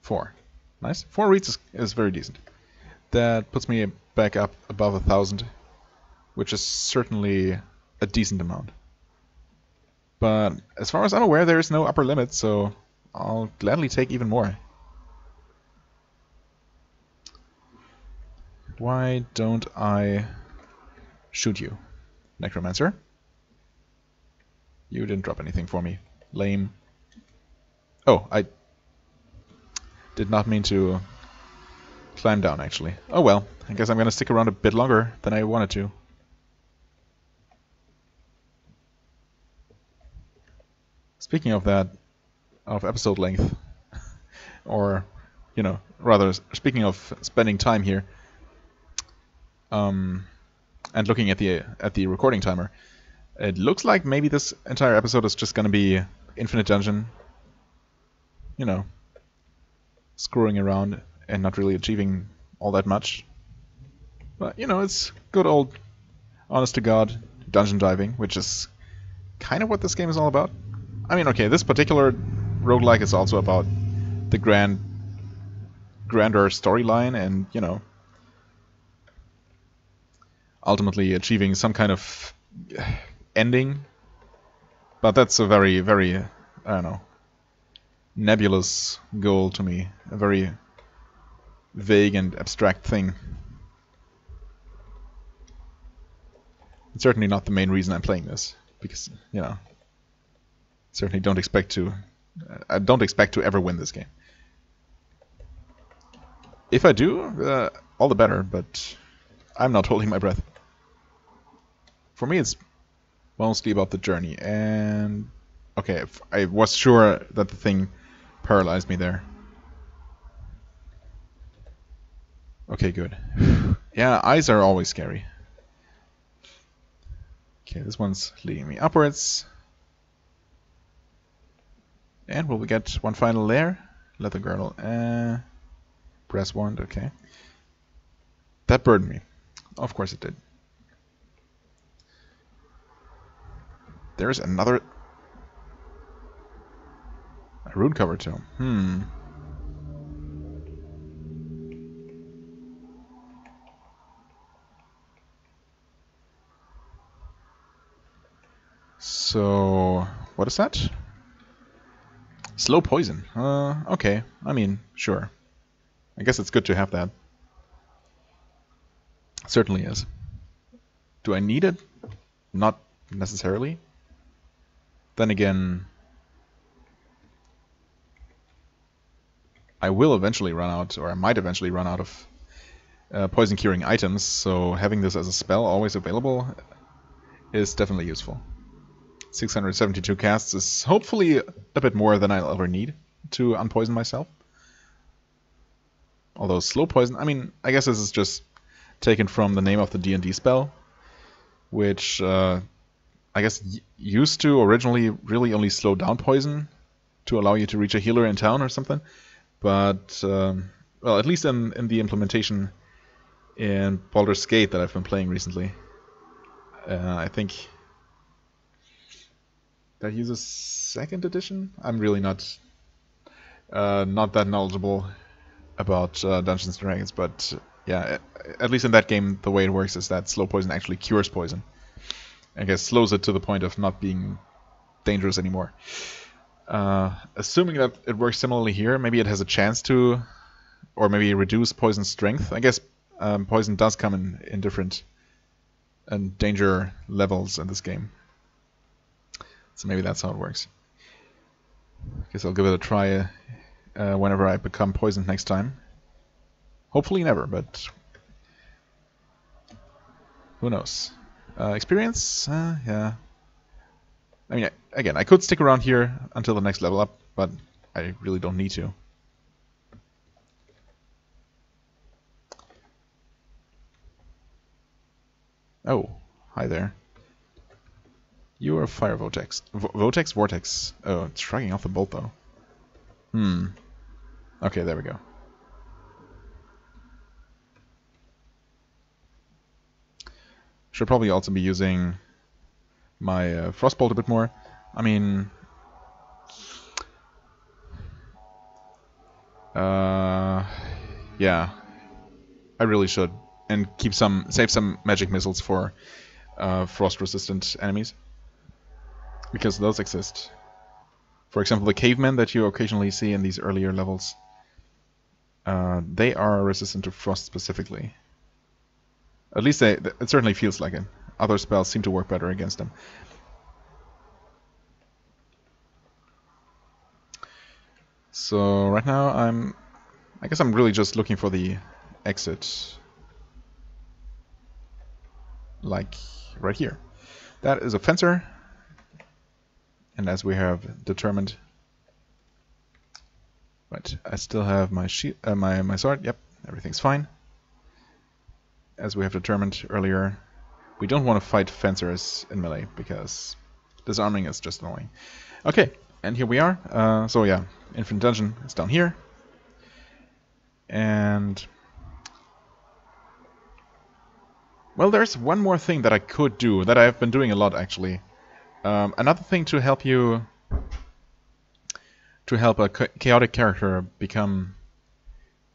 four. Nice. Four reads is, is very decent. That puts me back up above a thousand, which is certainly a decent amount. But as far as I'm aware, there is no upper limit, so I'll gladly take even more. Why don't I shoot you, Necromancer? You didn't drop anything for me. Lame. Oh, I did not mean to climb down, actually. Oh well, I guess I'm gonna stick around a bit longer than I wanted to. Speaking of that, of episode length, or, you know, rather, speaking of spending time here, um, and looking at the at the recording timer, it looks like maybe this entire episode is just gonna be Infinite Dungeon you know, screwing around and not really achieving all that much. But, you know, it's good old, honest to God, dungeon diving, which is kind of what this game is all about. I mean, okay, this particular roguelike is also about the grand, grander storyline and, you know, ultimately achieving some kind of ending. But that's a very, very, I don't know, nebulous goal to me. A very vague and abstract thing. It's certainly not the main reason I'm playing this, because, you know, certainly don't expect to, I don't expect to ever win this game. If I do, uh, all the better, but I'm not holding my breath. For me, it's mostly about the journey, and okay, I was sure that the thing paralyzed me there. Okay, good. yeah, eyes are always scary. Okay, this one's leading me upwards. And will we get one final layer? Leather girdle. Uh, brass wand, okay. That burned me. Of course it did. There's another... A rune cover tome. Hmm. So, what is that? Slow poison. Uh, okay. I mean, sure. I guess it's good to have that. Certainly is. Do I need it? Not necessarily. Then again, I will eventually run out, or I might eventually run out of uh, poison curing items, so having this as a spell always available is definitely useful. 672 casts is hopefully a bit more than I'll ever need to unpoison myself. Although slow poison, I mean, I guess this is just taken from the name of the D&D spell, which uh, I guess used to originally really only slow down poison to allow you to reach a healer in town or something. But, um, well, at least in, in the implementation in Baldur's Gate that I've been playing recently, uh, I think that uses second edition. I'm really not uh, not that knowledgeable about uh, Dungeons and Dragons, but yeah, at least in that game, the way it works is that slow poison actually cures poison. I guess slows it to the point of not being dangerous anymore. Uh, assuming that it works similarly here, maybe it has a chance to, or maybe reduce poison strength. I guess um, poison does come in in different and danger levels in this game. So maybe that's how it works. I guess I'll give it a try uh, whenever I become poisoned next time. Hopefully never, but who knows. Uh, experience? Uh, yeah. I mean, again, I could stick around here until the next level up, but I really don't need to. Oh, hi there. You are Fire Vortex. Vortex? Vortex. Oh, it's shrugging off the bolt though. Hmm. Okay, there we go. Should probably also be using my uh, Frostbolt a bit more. I mean... Uh, yeah. I really should. And keep some, save some magic missiles for uh, frost-resistant enemies because those exist. For example, the cavemen that you occasionally see in these earlier levels, uh, they are resistant to frost specifically. At least they, it certainly feels like it. Other spells seem to work better against them. So right now I'm, I guess I'm really just looking for the exit, like right here. That is a fencer, and as we have determined right I still have my sheet uh, my my sword yep everything's fine as we have determined earlier we don't want to fight fencers in melee because disarming is just annoying. Okay and here we are. Uh, so yeah infinite dungeon is down here. And well there's one more thing that I could do that I've been doing a lot actually. Um, another thing to help you to help a chaotic character become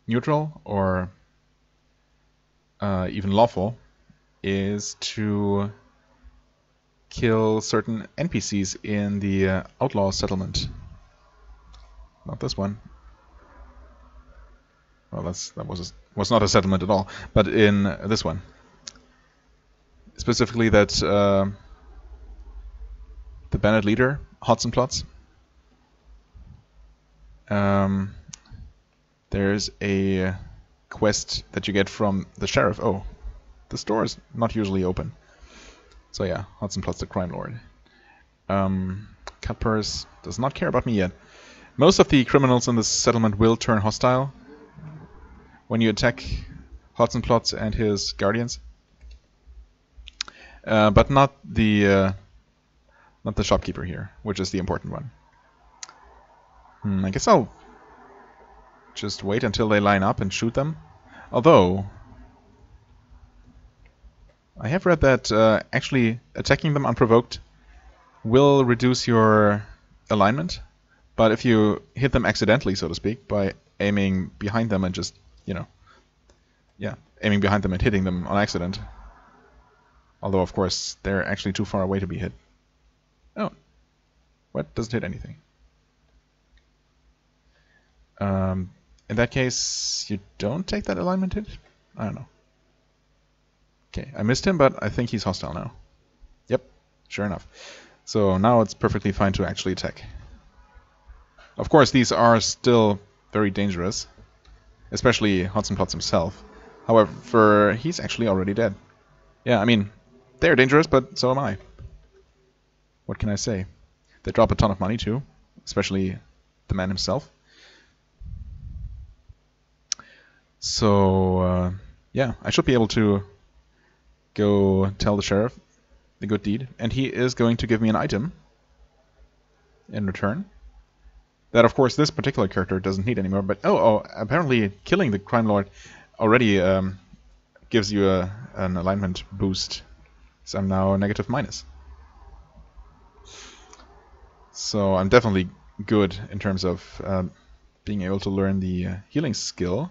neutral or uh, even lawful is to kill certain NPCs in the uh, outlaw settlement. Not this one. Well, that's that was a, was not a settlement at all, but in this one. Specifically, that uh, the bandit leader, Hotzenplotz. Um, there's a quest that you get from the sheriff. Oh, the store is not usually open. So yeah, Hotzenplotz the crime lord. Um, Cutpurse does not care about me yet. Most of the criminals in this settlement will turn hostile when you attack Hotzenplotz and his guardians. Uh, but not the uh, not the shopkeeper here, which is the important one. Hmm, I guess I'll just wait until they line up and shoot them. Although, I have read that uh, actually attacking them unprovoked will reduce your alignment, but if you hit them accidentally, so to speak, by aiming behind them and just, you know, yeah, aiming behind them and hitting them on accident, although of course they're actually too far away to be hit. Oh, what? Doesn't hit anything. Um, in that case, you don't take that alignment hit? I don't know. Okay, I missed him, but I think he's hostile now. Yep, sure enough. So now it's perfectly fine to actually attack. Of course, these are still very dangerous, especially Hotzenplotz himself. However, he's actually already dead. Yeah, I mean, they're dangerous, but so am I. What can I say? They drop a ton of money too, especially the man himself. So, uh, yeah, I should be able to go tell the sheriff the good deed, and he is going to give me an item in return. That, of course, this particular character doesn't need anymore, but oh, oh apparently killing the crime lord already um, gives you a, an alignment boost. So I'm now negative minus. So I'm definitely good in terms of uh, being able to learn the uh, healing skill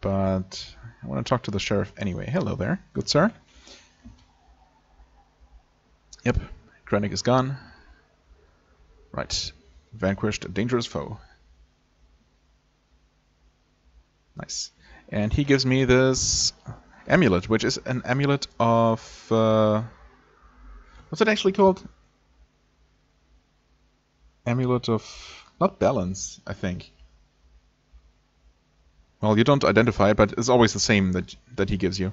but I want to talk to the sheriff anyway. Hello there, good sir. Yep, Krennic is gone. Right, vanquished a dangerous foe. Nice. And he gives me this amulet, which is an amulet of... Uh, what's it actually called? Amulet of... not balance, I think. Well, you don't identify it, but it's always the same that that he gives you.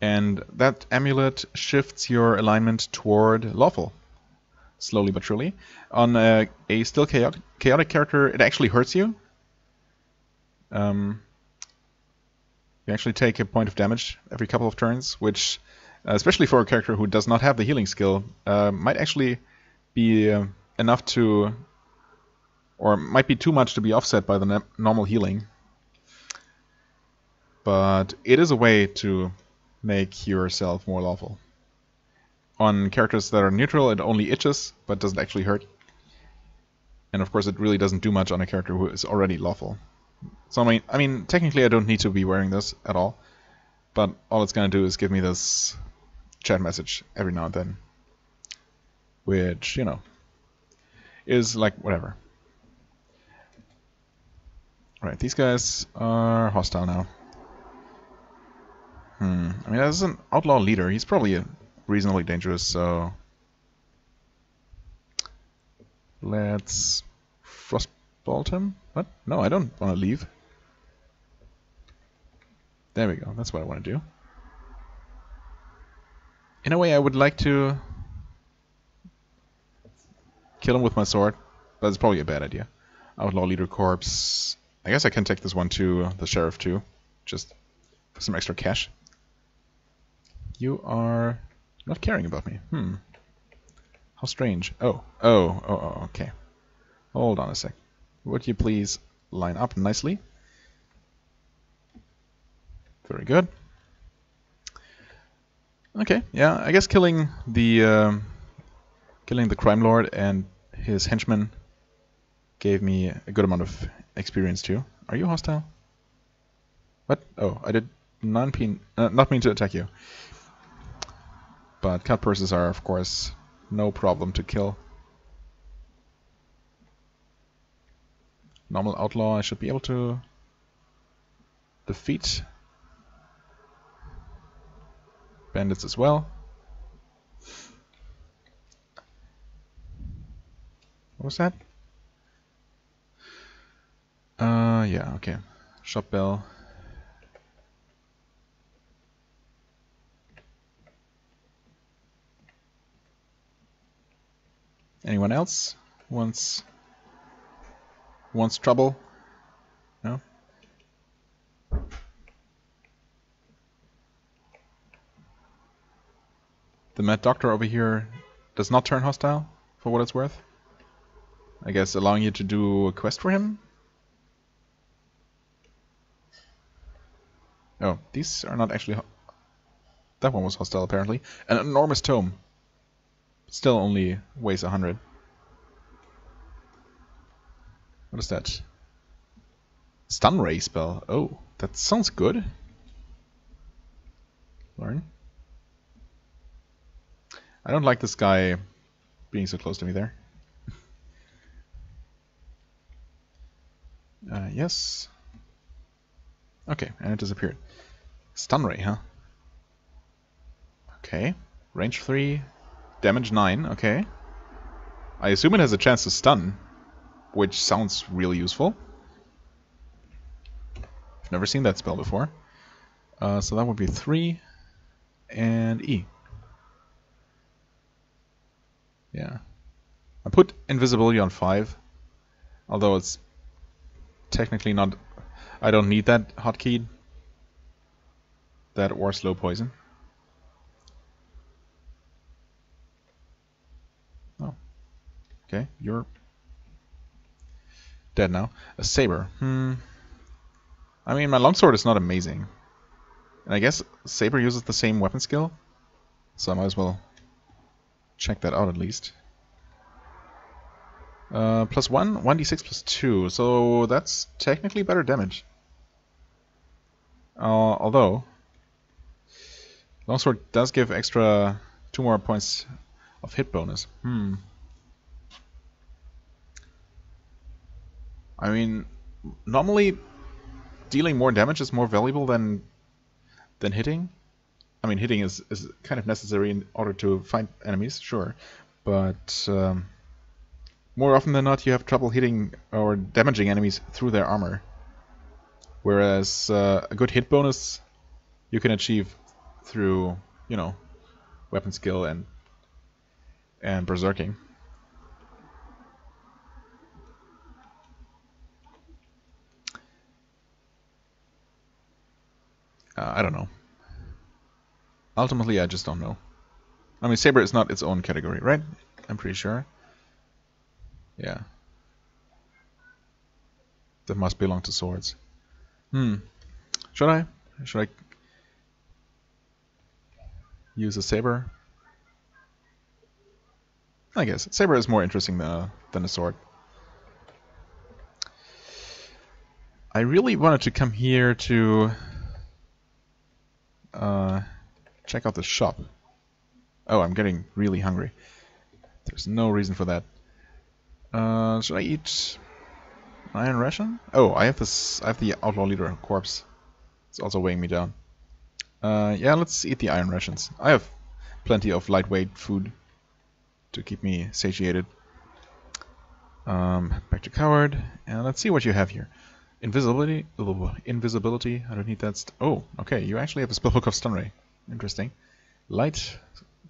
And that amulet shifts your alignment toward lawful, slowly but surely. On a, a still chaotic, chaotic character, it actually hurts you. Um, you actually take a point of damage every couple of turns, which, uh, especially for a character who does not have the healing skill, uh, might actually be uh, enough to, or might be too much to be offset by the normal healing but it is a way to make yourself more lawful. On characters that are neutral, it only itches, but doesn't actually hurt. And of course, it really doesn't do much on a character who is already lawful. So I mean, I mean, technically, I don't need to be wearing this at all, but all it's gonna do is give me this chat message every now and then, which you know is like whatever. Right, these guys are hostile now. Hmm. I mean, as an outlaw leader, he's probably reasonably dangerous, so... Let's frostbolt him. What? No, I don't want to leave. There we go. That's what I want to do. In a way, I would like to kill him with my sword, but it's probably a bad idea. Outlaw Leader Corpse. I guess I can take this one to the Sheriff too, just for some extra cash. You are not caring about me. Hmm. How strange. Oh, oh, oh, oh, okay. Hold on a sec. Would you please line up nicely? Very good. Okay, yeah, I guess killing the uh, killing the crime lord and his henchmen gave me a good amount of experience too. Are you hostile? What? Oh, I did mean, uh, not mean to attack you. But cut purses are, of course, no problem to kill. Normal outlaw, I should be able to defeat. Bandits as well. What was that? Uh, yeah, okay. Shop bell. Anyone else wants wants trouble? No. The Mad Doctor over here does not turn hostile, for what it's worth. I guess allowing you to do a quest for him? Oh, these are not actually... That one was hostile, apparently. An enormous tome. Still only weighs 100. What is that? Stun Ray spell. Oh, that sounds good. Learn. I don't like this guy being so close to me there. uh, yes. Okay, and it disappeared. Stun Ray, huh? Okay. Range 3, damage 9, okay. I assume it has a chance to stun, which sounds really useful. I've never seen that spell before. Uh, so that would be 3 and E. Yeah. I put invisibility on 5, although it's technically not... I don't need that hotkey. That or slow poison. Okay, you're dead now. A saber. Hmm. I mean, my longsword is not amazing. And I guess saber uses the same weapon skill, so I might as well check that out at least. Uh, plus 1, 1d6 plus 2, so that's technically better damage. Uh, although, Longsword does give extra 2 more points of hit bonus. Hmm. I mean, normally dealing more damage is more valuable than than hitting. I mean, hitting is, is kind of necessary in order to find enemies, sure. But um, more often than not, you have trouble hitting or damaging enemies through their armor. Whereas uh, a good hit bonus you can achieve through, you know, weapon skill and and berserking. Uh, I don't know. Ultimately, I just don't know. I mean, Saber is not its own category, right? I'm pretty sure. Yeah. That must belong to swords. Hmm. Should I? Should I use a saber? I guess. Saber is more interesting than a, than a sword. I really wanted to come here to uh, check out the shop. Oh, I'm getting really hungry. There's no reason for that. Uh, should I eat iron ration? Oh, I have this. I have the outlaw leader corpse. It's also weighing me down. Uh, yeah, let's eat the iron rations. I have plenty of lightweight food to keep me satiated. Um, back to coward, and let's see what you have here. Invisibility. Oh, invisibility. I don't need that. oh, okay. You actually have a spellbook of stun ray. Interesting. Light.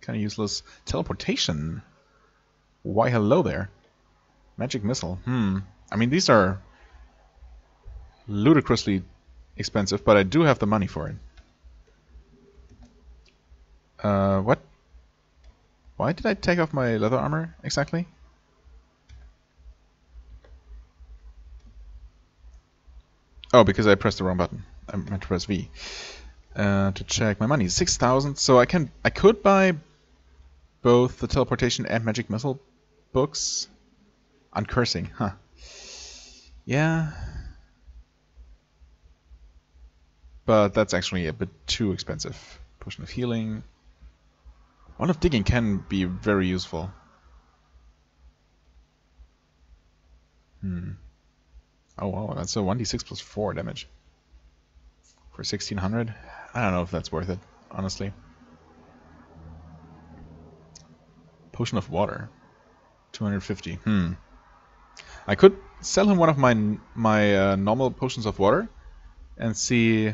Kind of useless. Teleportation. Why, hello there. Magic missile. Hmm. I mean, these are ludicrously expensive, but I do have the money for it. Uh, what? Why did I take off my leather armor exactly? Oh, because I pressed the wrong button. I meant to press V. Uh, to check my money. 6,000. So I can I could buy both the teleportation and magic missile books. Uncursing, huh. Yeah. but that's actually a bit too expensive. Potion of healing. One of digging can be very useful. Hmm. Oh wow, that's a 1d6 plus 4 damage. For 1600? I don't know if that's worth it, honestly. Potion of water. 250. Hmm. I could sell him one of my my uh, normal potions of water and see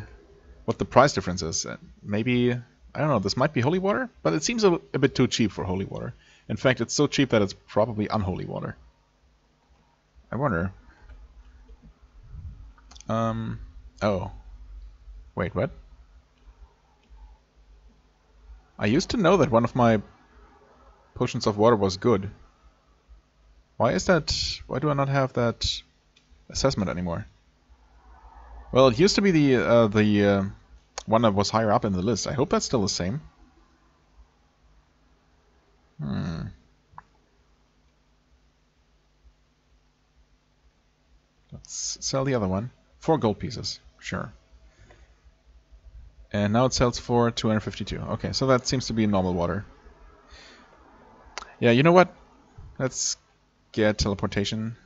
what the price difference is. Maybe, I don't know, this might be holy water, but it seems a, a bit too cheap for holy water. In fact, it's so cheap that it's probably unholy water. I wonder. Um, oh. Wait, what? I used to know that one of my potions of water was good. Why is that? Why do I not have that assessment anymore? Well, it used to be the uh, the uh, one that was higher up in the list. I hope that's still the same. Hmm. Let's sell the other one. Four gold pieces. Sure. And now it sells for 252. Okay, so that seems to be normal water. Yeah, you know what? Let's get teleportation.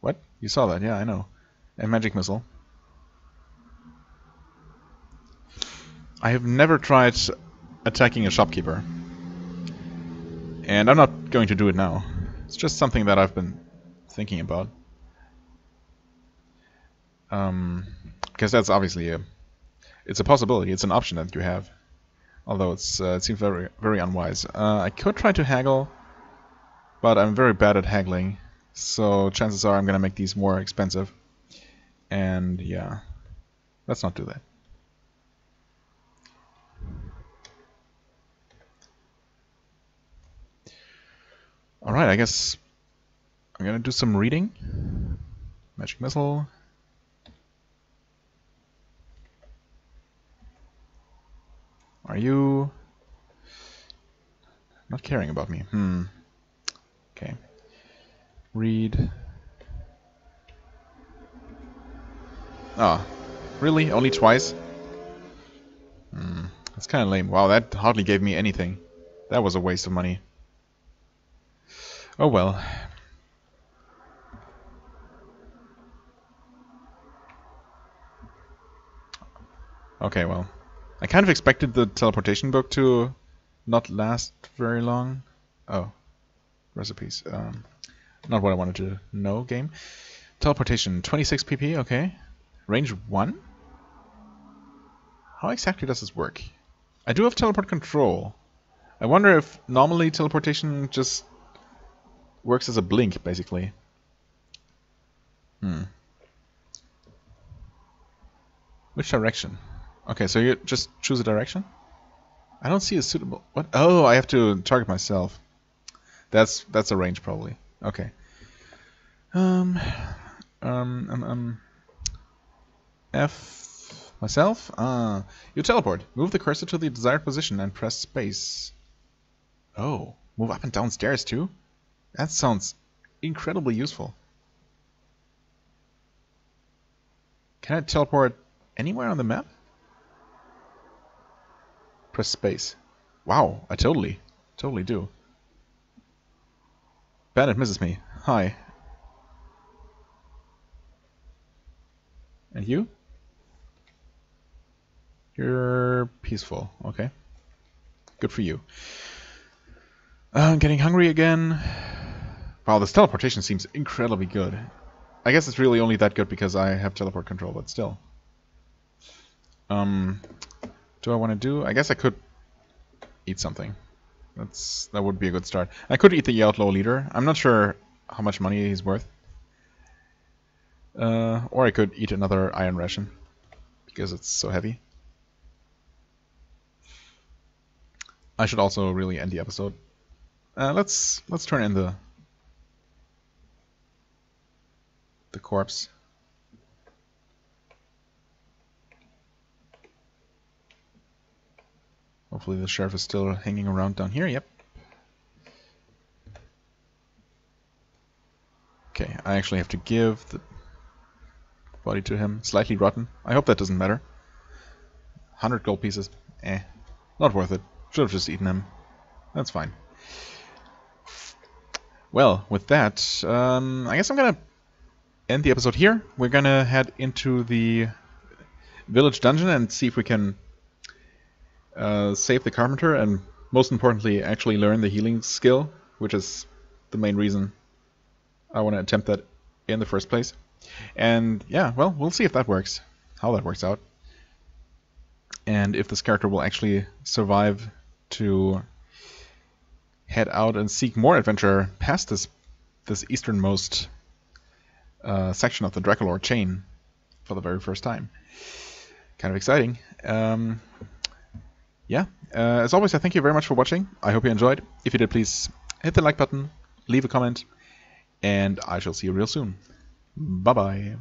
What? You saw that, yeah, I know. And magic missile. I have never tried attacking a shopkeeper. And I'm not going to do it now. It's just something that I've been thinking about. Um, because that's obviously a, it's a possibility. It's an option that you have. Although it's uh, it seems very very unwise. Uh, I could try to haggle, but I'm very bad at haggling, so chances are I'm gonna make these more expensive. And yeah, let's not do that. Alright, I guess I'm gonna do some reading. Magic Missile. Are you not caring about me? Hmm. Okay. Read. Ah, really? Only twice? Hmm. That's kind of lame. Wow, that hardly gave me anything. That was a waste of money. Oh well. Okay, well. I kind of expected the teleportation book to not last very long. Oh, recipes. Um, not what I wanted to know, game. Teleportation, 26 pp, okay. Range 1? How exactly does this work? I do have teleport control. I wonder if normally teleportation just works as a blink, basically. Hmm. Which direction? Okay, so you just choose a direction? I don't see a suitable... What? Oh, I have to target myself. That's that's a range, probably. Okay. Um, um, um, um, F myself. Ah, uh, you teleport. Move the cursor to the desired position and press space. Oh, move up and down stairs too. That sounds incredibly useful. Can I teleport anywhere on the map? Press space. Wow, I totally, totally do. Bandit misses me. Hi. And you? You're peaceful. Okay. Good for you. Uh, I'm getting hungry again. Wow, this teleportation seems incredibly good. I guess it's really only that good because I have teleport control, but still. Um, do I want to do? I guess I could eat something. That's That would be a good start. I could eat the outlaw leader. I'm not sure how much money he's worth. Uh, or I could eat another iron ration because it's so heavy. I should also really end the episode. Uh, let's let's turn in the the corpse. Hopefully the sheriff is still hanging around down here. Yep. Okay, I actually have to give the body to him. Slightly rotten. I hope that doesn't matter. 100 gold pieces. Eh. Not worth it. Should have just eaten them. That's fine. Well, with that, um, I guess I'm gonna end the episode here. We're gonna head into the village dungeon and see if we can uh, save the carpenter and most importantly actually learn the healing skill, which is the main reason I want to attempt that in the first place. And yeah, well, we'll see if that works, how that works out, and if this character will actually survive to head out and seek more adventure past this this easternmost uh, section of the Drakalor chain for the very first time. Kind of exciting. Um, yeah, uh, as always, I thank you very much for watching. I hope you enjoyed. If you did, please hit the like button, leave a comment, and I shall see you real soon. Bye bye.